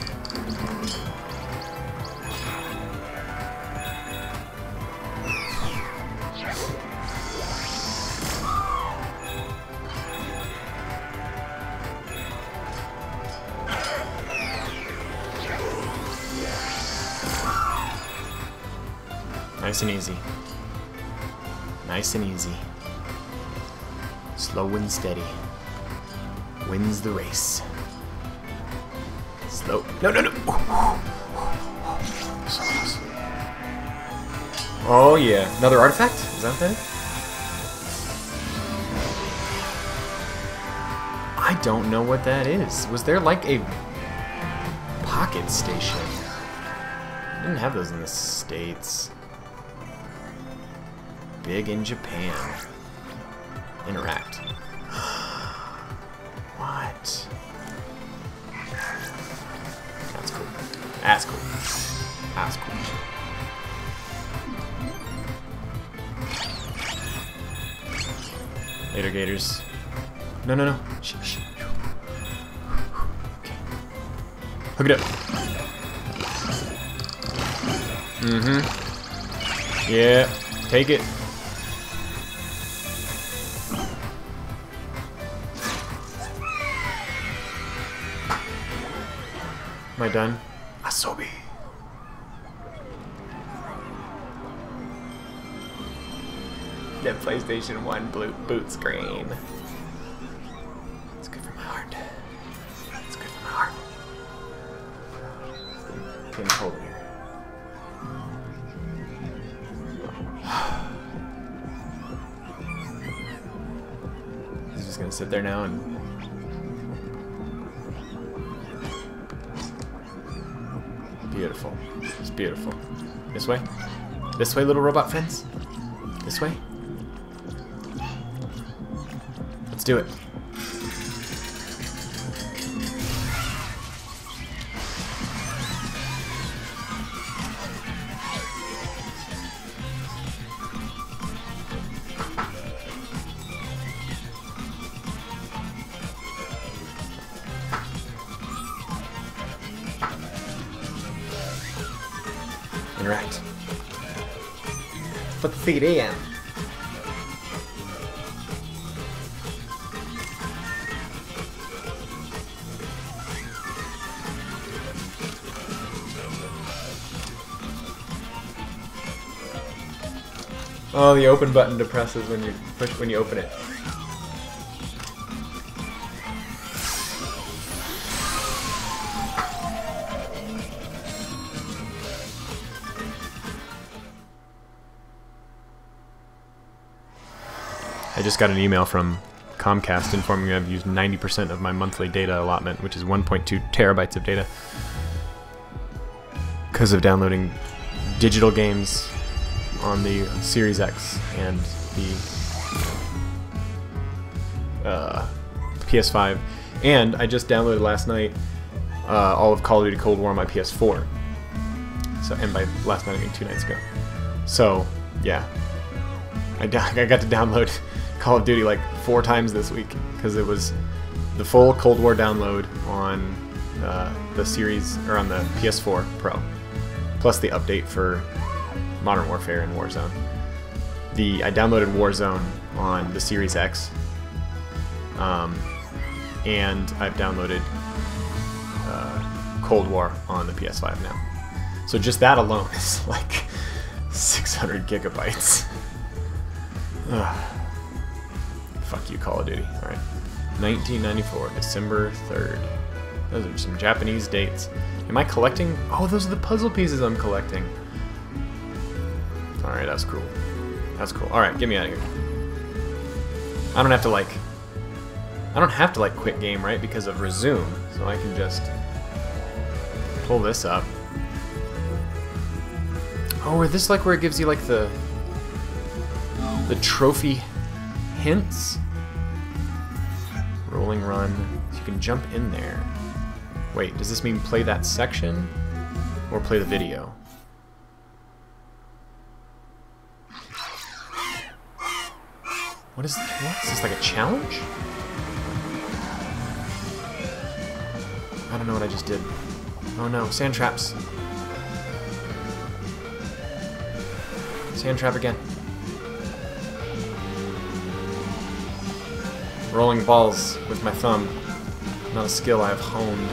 Slow and steady. Wins the race. Slow. No, no, no. Oh, yeah. Another artifact? Is that that? I don't know what that is. Was there like a PocketStation? I didn't have those in the States. Big in Japan. Interact. No, no, no. Shh, shh. Okay. Hook it up. Mm-hmm. Yeah, take it. Am I done? Asobi. That PlayStation 1 blue boot screen. Sit there now and Beautiful. It's beautiful. This way? This way, little robot friends? This way? Let's do it. Oh, the open button depresses when you push when you open it. Just got an email from Comcast informing me I've used 90% of my monthly data allotment, which is 1.2 terabytes of data, because of downloading digital games on the Series X and the uh, PS5. And I just downloaded last night uh, all of Call of Duty Cold War on my PS4. So, and by last night I mean two nights ago. So, yeah, I, I got to download Call of Duty like four times this week because it was the full Cold War download on uh, the series or on the PS4 Pro, plus the update for Modern Warfare and Warzone. The I downloaded Warzone on the Series X, um, and I've downloaded uh, Cold War on the PS5 now. So just that alone is like 600 gigabytes. Fuck you, Call of Duty. Alright. 1994, December 3rd. Those are some Japanese dates. Am I collecting? Oh, those are the puzzle pieces I'm collecting. Alright, that's cool. That's cool. Alright, get me out of here. I don't have to, like... I don't have to, like, quit game, right? Because of resume. So I can just... Pull this up. Oh, is this like where it gives you, like, the... The trophy hints? Rolling run. So you can jump in there. Wait, does this mean play that section? Or play the video? What is this? What? Is this like a challenge? I don't know what I just did. Oh no, sand traps. Sand trap again. Rolling balls with my thumb. Not a skill I have honed.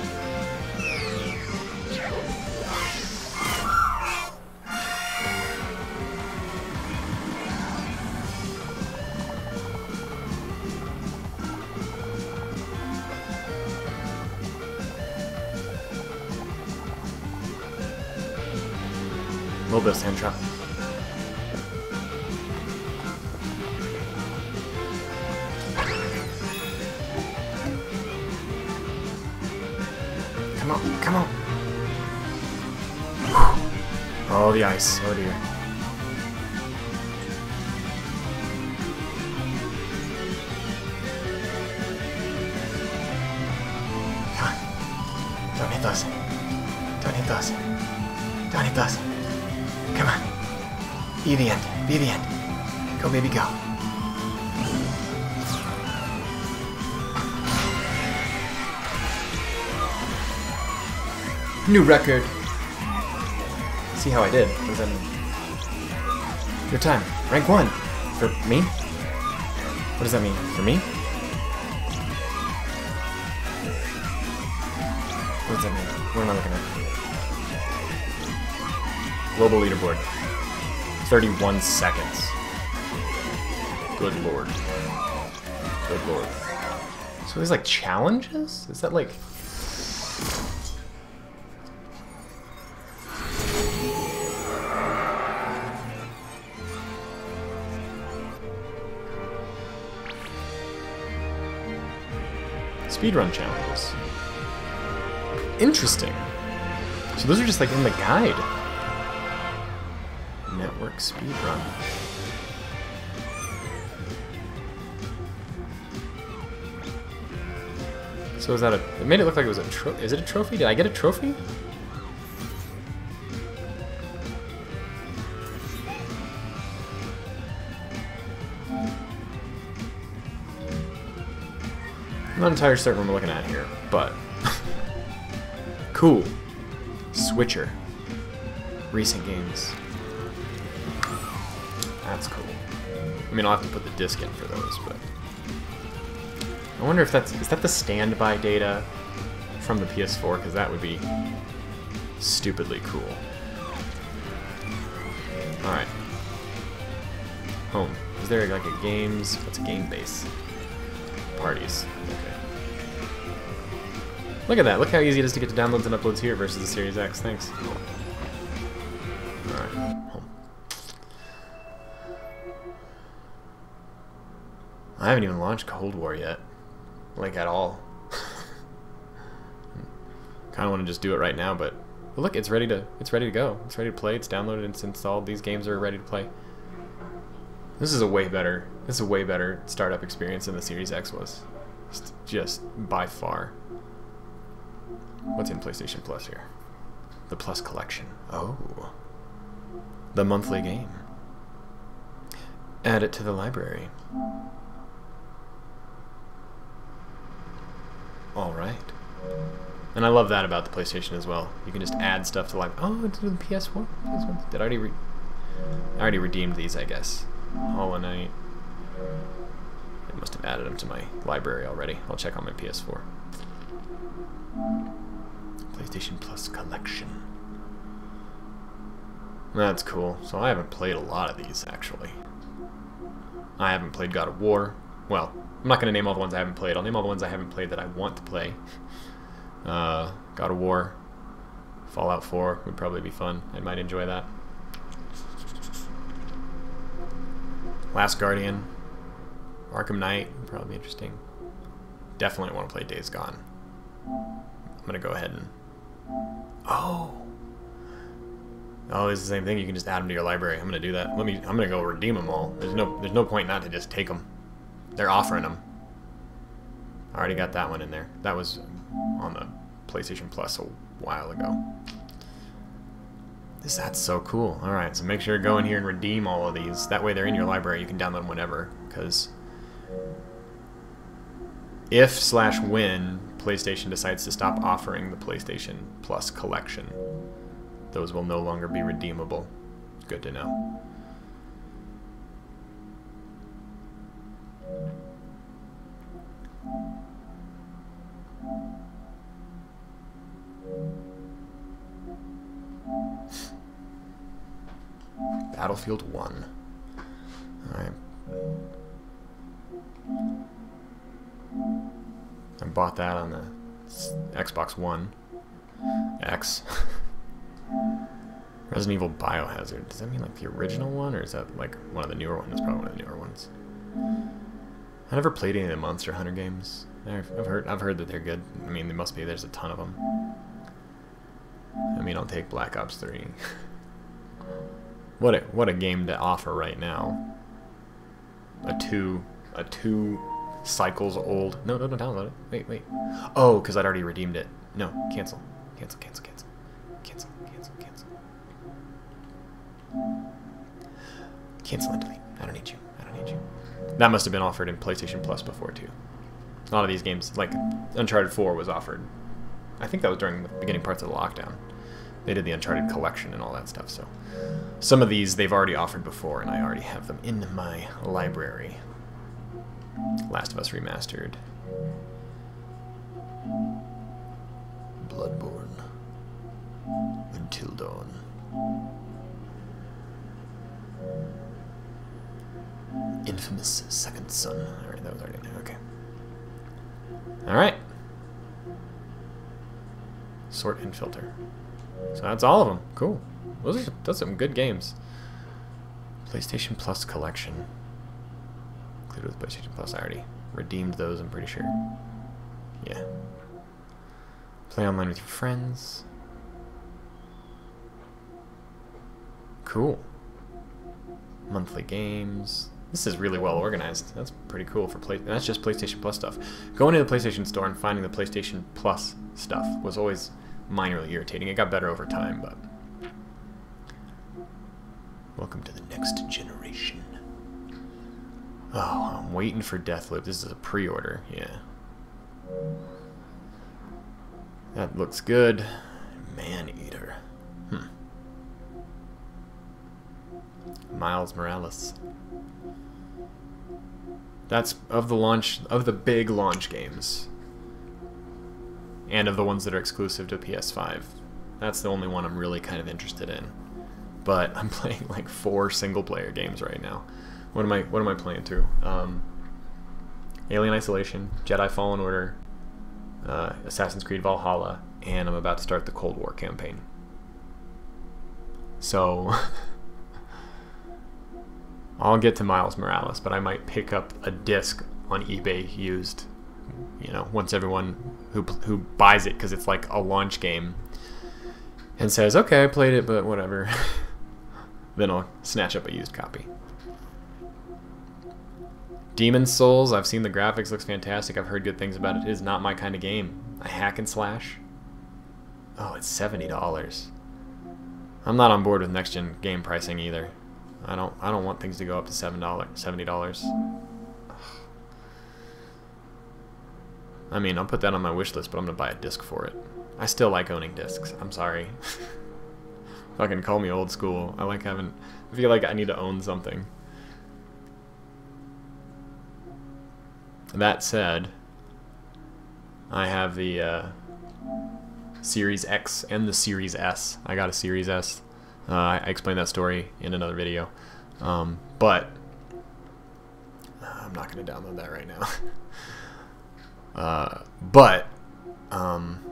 A little bit of sand trap. The ice. Oh dear. Come on. Don't hit those. Don't hit those. Don't hit those. Come on. Be the end. Be the end. Go, baby, go. New record. See how I did. Was that Your time. Rank 1. For me? What does that mean? For me? What does that mean? What am I looking at? Global leaderboard. 31 seconds. Good lord. Good lord. So there's like challenges? Is that like... Speedrun challenges. Interesting. So those are just like in the guide. Network speedrun. So is that a? It made it look like it was a tro. Is it a trophy? Did I get a trophy? Certain what I'm looking at here, but cool. Switcher. Recent games. That's cool. I mean, I'll have to put the disc in for those, but I wonder if that's is that the standby data from the PS4 because that would be stupidly cool. All right. Home. Is there like a games? What's a game base? Parties. Okay. Look at that. Look how easy it is to get to downloads and uploads here versus the Series X. Thanks. Alright. Home. I haven't even launched Cold War yet. Like, at all. kind of want to just do it right now, but, but look, it's ready to it's ready to go. It's ready to play. It's downloaded. It's installed. These games are ready to play. This is a way better. Is a way better startup experience than the Series X was. Just, just by far. What's in PlayStation Plus here? The Plus Collection. Oh. The monthly game. Add it to the library. Alright. And I love that about the PlayStation as well. You can just add stuff to live. Oh, it's the PS1. PS1. Did I already? Re I already redeemed these, I guess. Hollow Knight. I must have added them to my library already. I'll check on my PS4. PlayStation Plus collection. That's cool. So I haven't played a lot of these, actually. I haven't played God of War. Well, I'm not going to name all the ones I haven't played. I'll name all the ones I haven't played that I want to play. Uh, God of War. Fallout 4 would probably be fun. I might enjoy that. Last Guardian. Arkham Knight would probably be interesting. Definitely want to play Days Gone. I'm going to go ahead and... Oh! Oh, it's the same thing. You can just add them to your library. I'm gonna do that. Let me. I'm gonna go redeem them all. There's no. There's no point not to just take them. They're offering them. I already got that one in there. That was on the PlayStation Plus a while ago. This that's so cool. All right, so make sure to go in here and redeem all of these. That way they're in your library. You can download them whenever. Because if slash when PlayStation decides to stop offering the PlayStation Plus collection, those will no longer be redeemable. Good to know. Battlefield 1. Alright. Bought that on the Xbox One. X. Resident Evil Biohazard. Does that mean like the original one, or is that like one of the newer ones? It's probably one of the newer ones. I never played any of the Monster Hunter games. I've, heard I've heard that they're good. I mean, they must be. There's a ton of them. I mean, I'll take Black Ops 3. what a what a game to offer right now. A two a two cycles old. No, no, no, download it. Wait, wait. Oh, because I'd already redeemed it. No, cancel, cancel, cancel, cancel, cancel, cancel, cancel. Cancel and delete. I don't need you. I don't need you. That must have been offered in PlayStation Plus before too. A lot of these games, like Uncharted 4, was offered. I think that was during the beginning parts of the lockdown. They did the Uncharted collection and all that stuff, so some of these they've already offered before, and I already have them in my library. Last of Us Remastered. Bloodborne. Until Dawn. Infamous Second Son. Alright, that was already there. Okay. Alright. Sort and filter. So that's all of them. Cool. Those are that's some good games. PlayStation Plus collection. With PlayStation Plus. I already redeemed those, I'm pretty sure. Yeah. Play online with your friends. Cool. Monthly games. This is really well organized. That's pretty cool for play. That's just PlayStation Plus stuff. Going to the PlayStation Store and finding the PlayStation Plus stuff was always minorly irritating. It got better over time, but welcome to the next generation. Oh, I'm waiting for Deathloop. This is a pre-order. Yeah. That looks good. Maneater. Hmm. Miles Morales. That's of the launch of the big launch games. And of the ones that are exclusive to PS5. That's the only one I'm really kind of interested in. But I'm playing like four single player games right now. What am I what am I playing through? Um, Alien Isolation, Jedi Fallen Order, uh, Assassin's Creed Valhalla, and I'm about to start the Cold War campaign. So I'll get to Miles Morales, but I might pick up a disc on eBay used. You know, once everyone who who buys it because it's like a launch game and says, "Okay, I played it, but whatever," then I'll snatch up a used copy. Demon Souls, I've seen the graphics, looks fantastic. I've heard good things about it. It is not my kind of game. A hack and slash. Oh, it's seventy dollars. I'm not on board with next gen game pricing either. I don't I don't want things to go up to seven dollars seventy dollars. I mean, I'll put that on my wish list, but I'm gonna buy a disc for it. I still like owning discs. I'm sorry. Fucking call me old school. I like having. I feel like I need to own something. That said, I have the uh, Series X and the Series S. I got a Series S. Uh, I explained that story in another video. Um, but I'm not going to download that right now. uh, but um,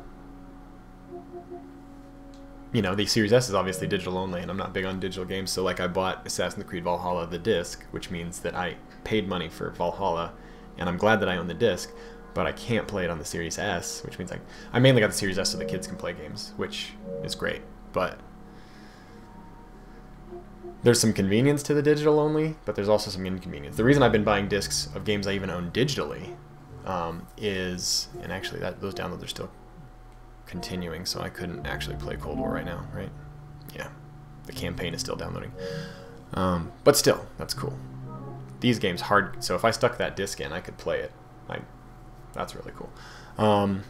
you know, the Series S is obviously digital only, and I'm not big on digital games. So, like, I bought Assassin's Creed Valhalla the disc, which means that I paid money for Valhalla, and I'm glad that I own the disc. But I can't play it on the Series S, which means like I mainly got the Series S so the kids can play games, which is great. But there's some convenience to the digital only, but there's also some inconvenience. The reason I've been buying discs of games I even own digitally um, is, and actually that those downloads are still continuing, so I couldn't actually play Cold War right now, right? Yeah, the campaign is still downloading. Um, but still, that's cool. These games hard, so if I stuck that disc in, I could play it. I, that's really cool. Um,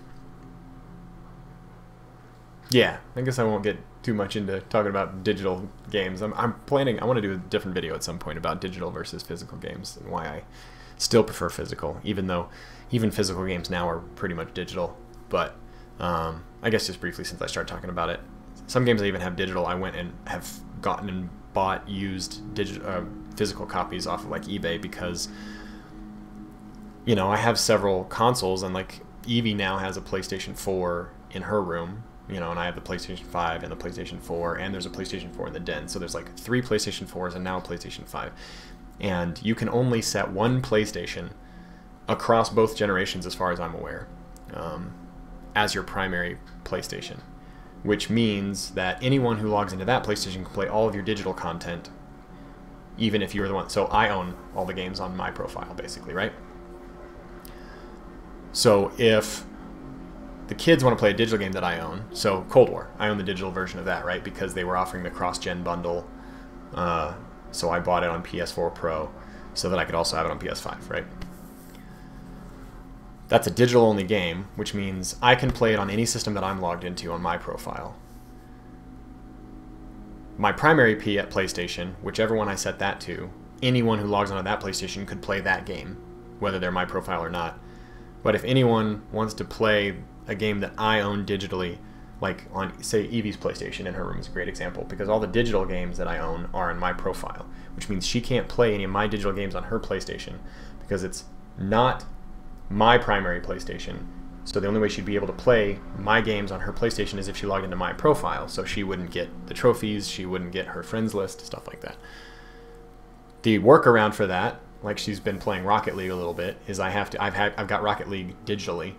yeah, I guess I won't get too much into talking about digital games. I'm, I'm planning, I want to do a different video at some point about digital versus physical games and why I still prefer physical, even though even physical games now are pretty much digital. But um, I guess just briefly, since I started talking about it, some games I even have digital. I went and have gotten and bought used digital uh, physical copies off of like eBay because you know I have several consoles and like Evie now has a PlayStation 4 in her room you know, and I have the PlayStation 5 and the PlayStation 4, and there's a PlayStation 4 in the den. So there's like three PlayStation 4s and now a PlayStation 5. And you can only set one PlayStation across both generations, as far as I'm aware, um, as your primary PlayStation. Which means that anyone who logs into that PlayStation can play all of your digital content, even if you were the one. So I own all the games on my profile, basically, right? So if the kids want to play a digital game that I own. So Cold War, I own the digital version of that, right? Because they were offering the cross-gen bundle. Uh, so I bought it on PS4 Pro so that I could also have it on PS5, right? That's a digital-only game, which means I can play it on any system that I'm logged into on my profile. My primary P at PlayStation, whichever one I set that to, anyone who logs onto that PlayStation could play that game, whether they're my profile or not. But if anyone wants to play a game that I own digitally, like on say Evie's PlayStation in her room is a great example because all the digital games that I own are in my profile, which means she can't play any of my digital games on her PlayStation because it's not my primary PlayStation. So the only way she'd be able to play my games on her PlayStation is if she logged into my profile. So she wouldn't get the trophies, she wouldn't get her friends list, stuff like that. The workaround for that, like she's been playing Rocket League a little bit, is I have to I've had I've got Rocket League digitally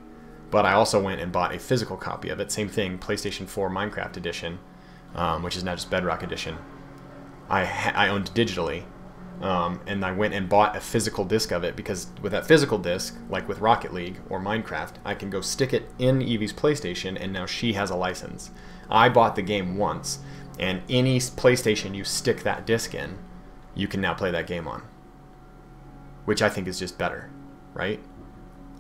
but I also went and bought a physical copy of it. Same thing, PlayStation 4 Minecraft Edition, um, which is now just Bedrock Edition. I I owned digitally, um, and I went and bought a physical disc of it because with that physical disc, like with Rocket League or Minecraft, I can go stick it in Evie's PlayStation, and now she has a license. I bought the game once, and any PlayStation you stick that disc in, you can now play that game on. Which I think is just better, right?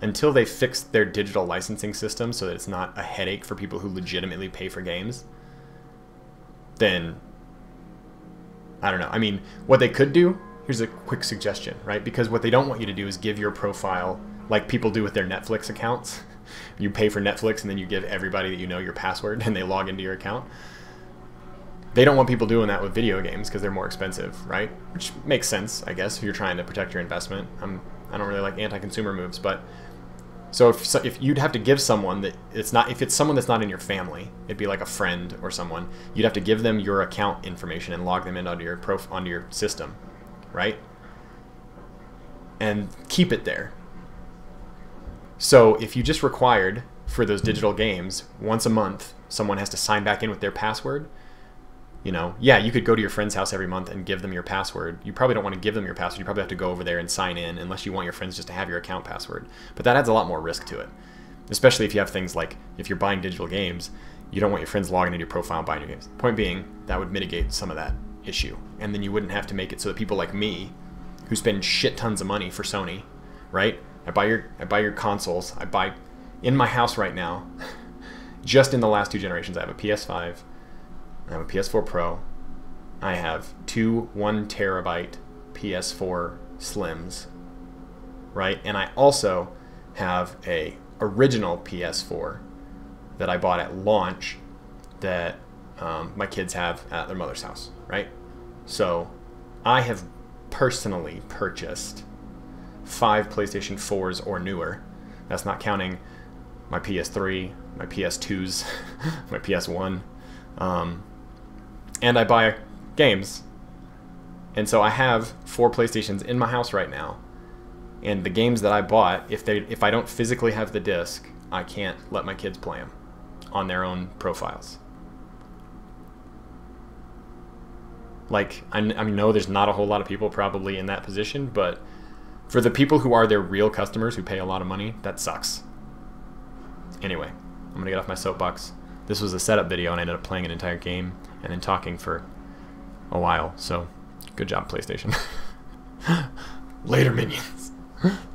until they fix their digital licensing system so that it's not a headache for people who legitimately pay for games, then I don't know. I mean, what they could do, here's a quick suggestion, right? Because what they don't want you to do is give your profile like people do with their Netflix accounts. you pay for Netflix and then you give everybody that you know your password and they log into your account. They don't want people doing that with video games because they're more expensive, right? Which makes sense, I guess, if you're trying to protect your investment. I'm, I don't really like anti-consumer moves, but so if if you'd have to give someone that it's not if it's someone that's not in your family, it'd be like a friend or someone. You'd have to give them your account information and log them in onto your prof onto your system, right? And keep it there. So if you just required for those digital games once a month, someone has to sign back in with their password you know, yeah, you could go to your friend's house every month and give them your password. You probably don't want to give them your password. You probably have to go over there and sign in unless you want your friends just to have your account password. But that adds a lot more risk to it. Especially if you have things like if you're buying digital games, you don't want your friends logging into your profile and buying your games. Point being, that would mitigate some of that issue. And then you wouldn't have to make it so that people like me, who spend shit tons of money for Sony, right? I buy your I buy your consoles. I buy in my house right now, just in the last two generations, I have a PS5 I have a PS4 Pro. I have two one terabyte PS4 Slims, right? And I also have a original PS4 that I bought at launch that um, my kids have at their mother's house, right? So I have personally purchased five PlayStation 4s or newer. That's not counting my PS3, my PS2s, my PS1. Um, and I buy games. And so I have four PlayStations in my house right now. And the games that I bought, if they if I don't physically have the disc, I can't let my kids play them on their own profiles. Like I, I know there's not a whole lot of people probably in that position, but for the people who are their real customers who pay a lot of money, that sucks. Anyway, I'm gonna get off my soapbox. This was a setup video and I ended up playing an entire game and then talking for a while. So, good job, PlayStation. Later, minions.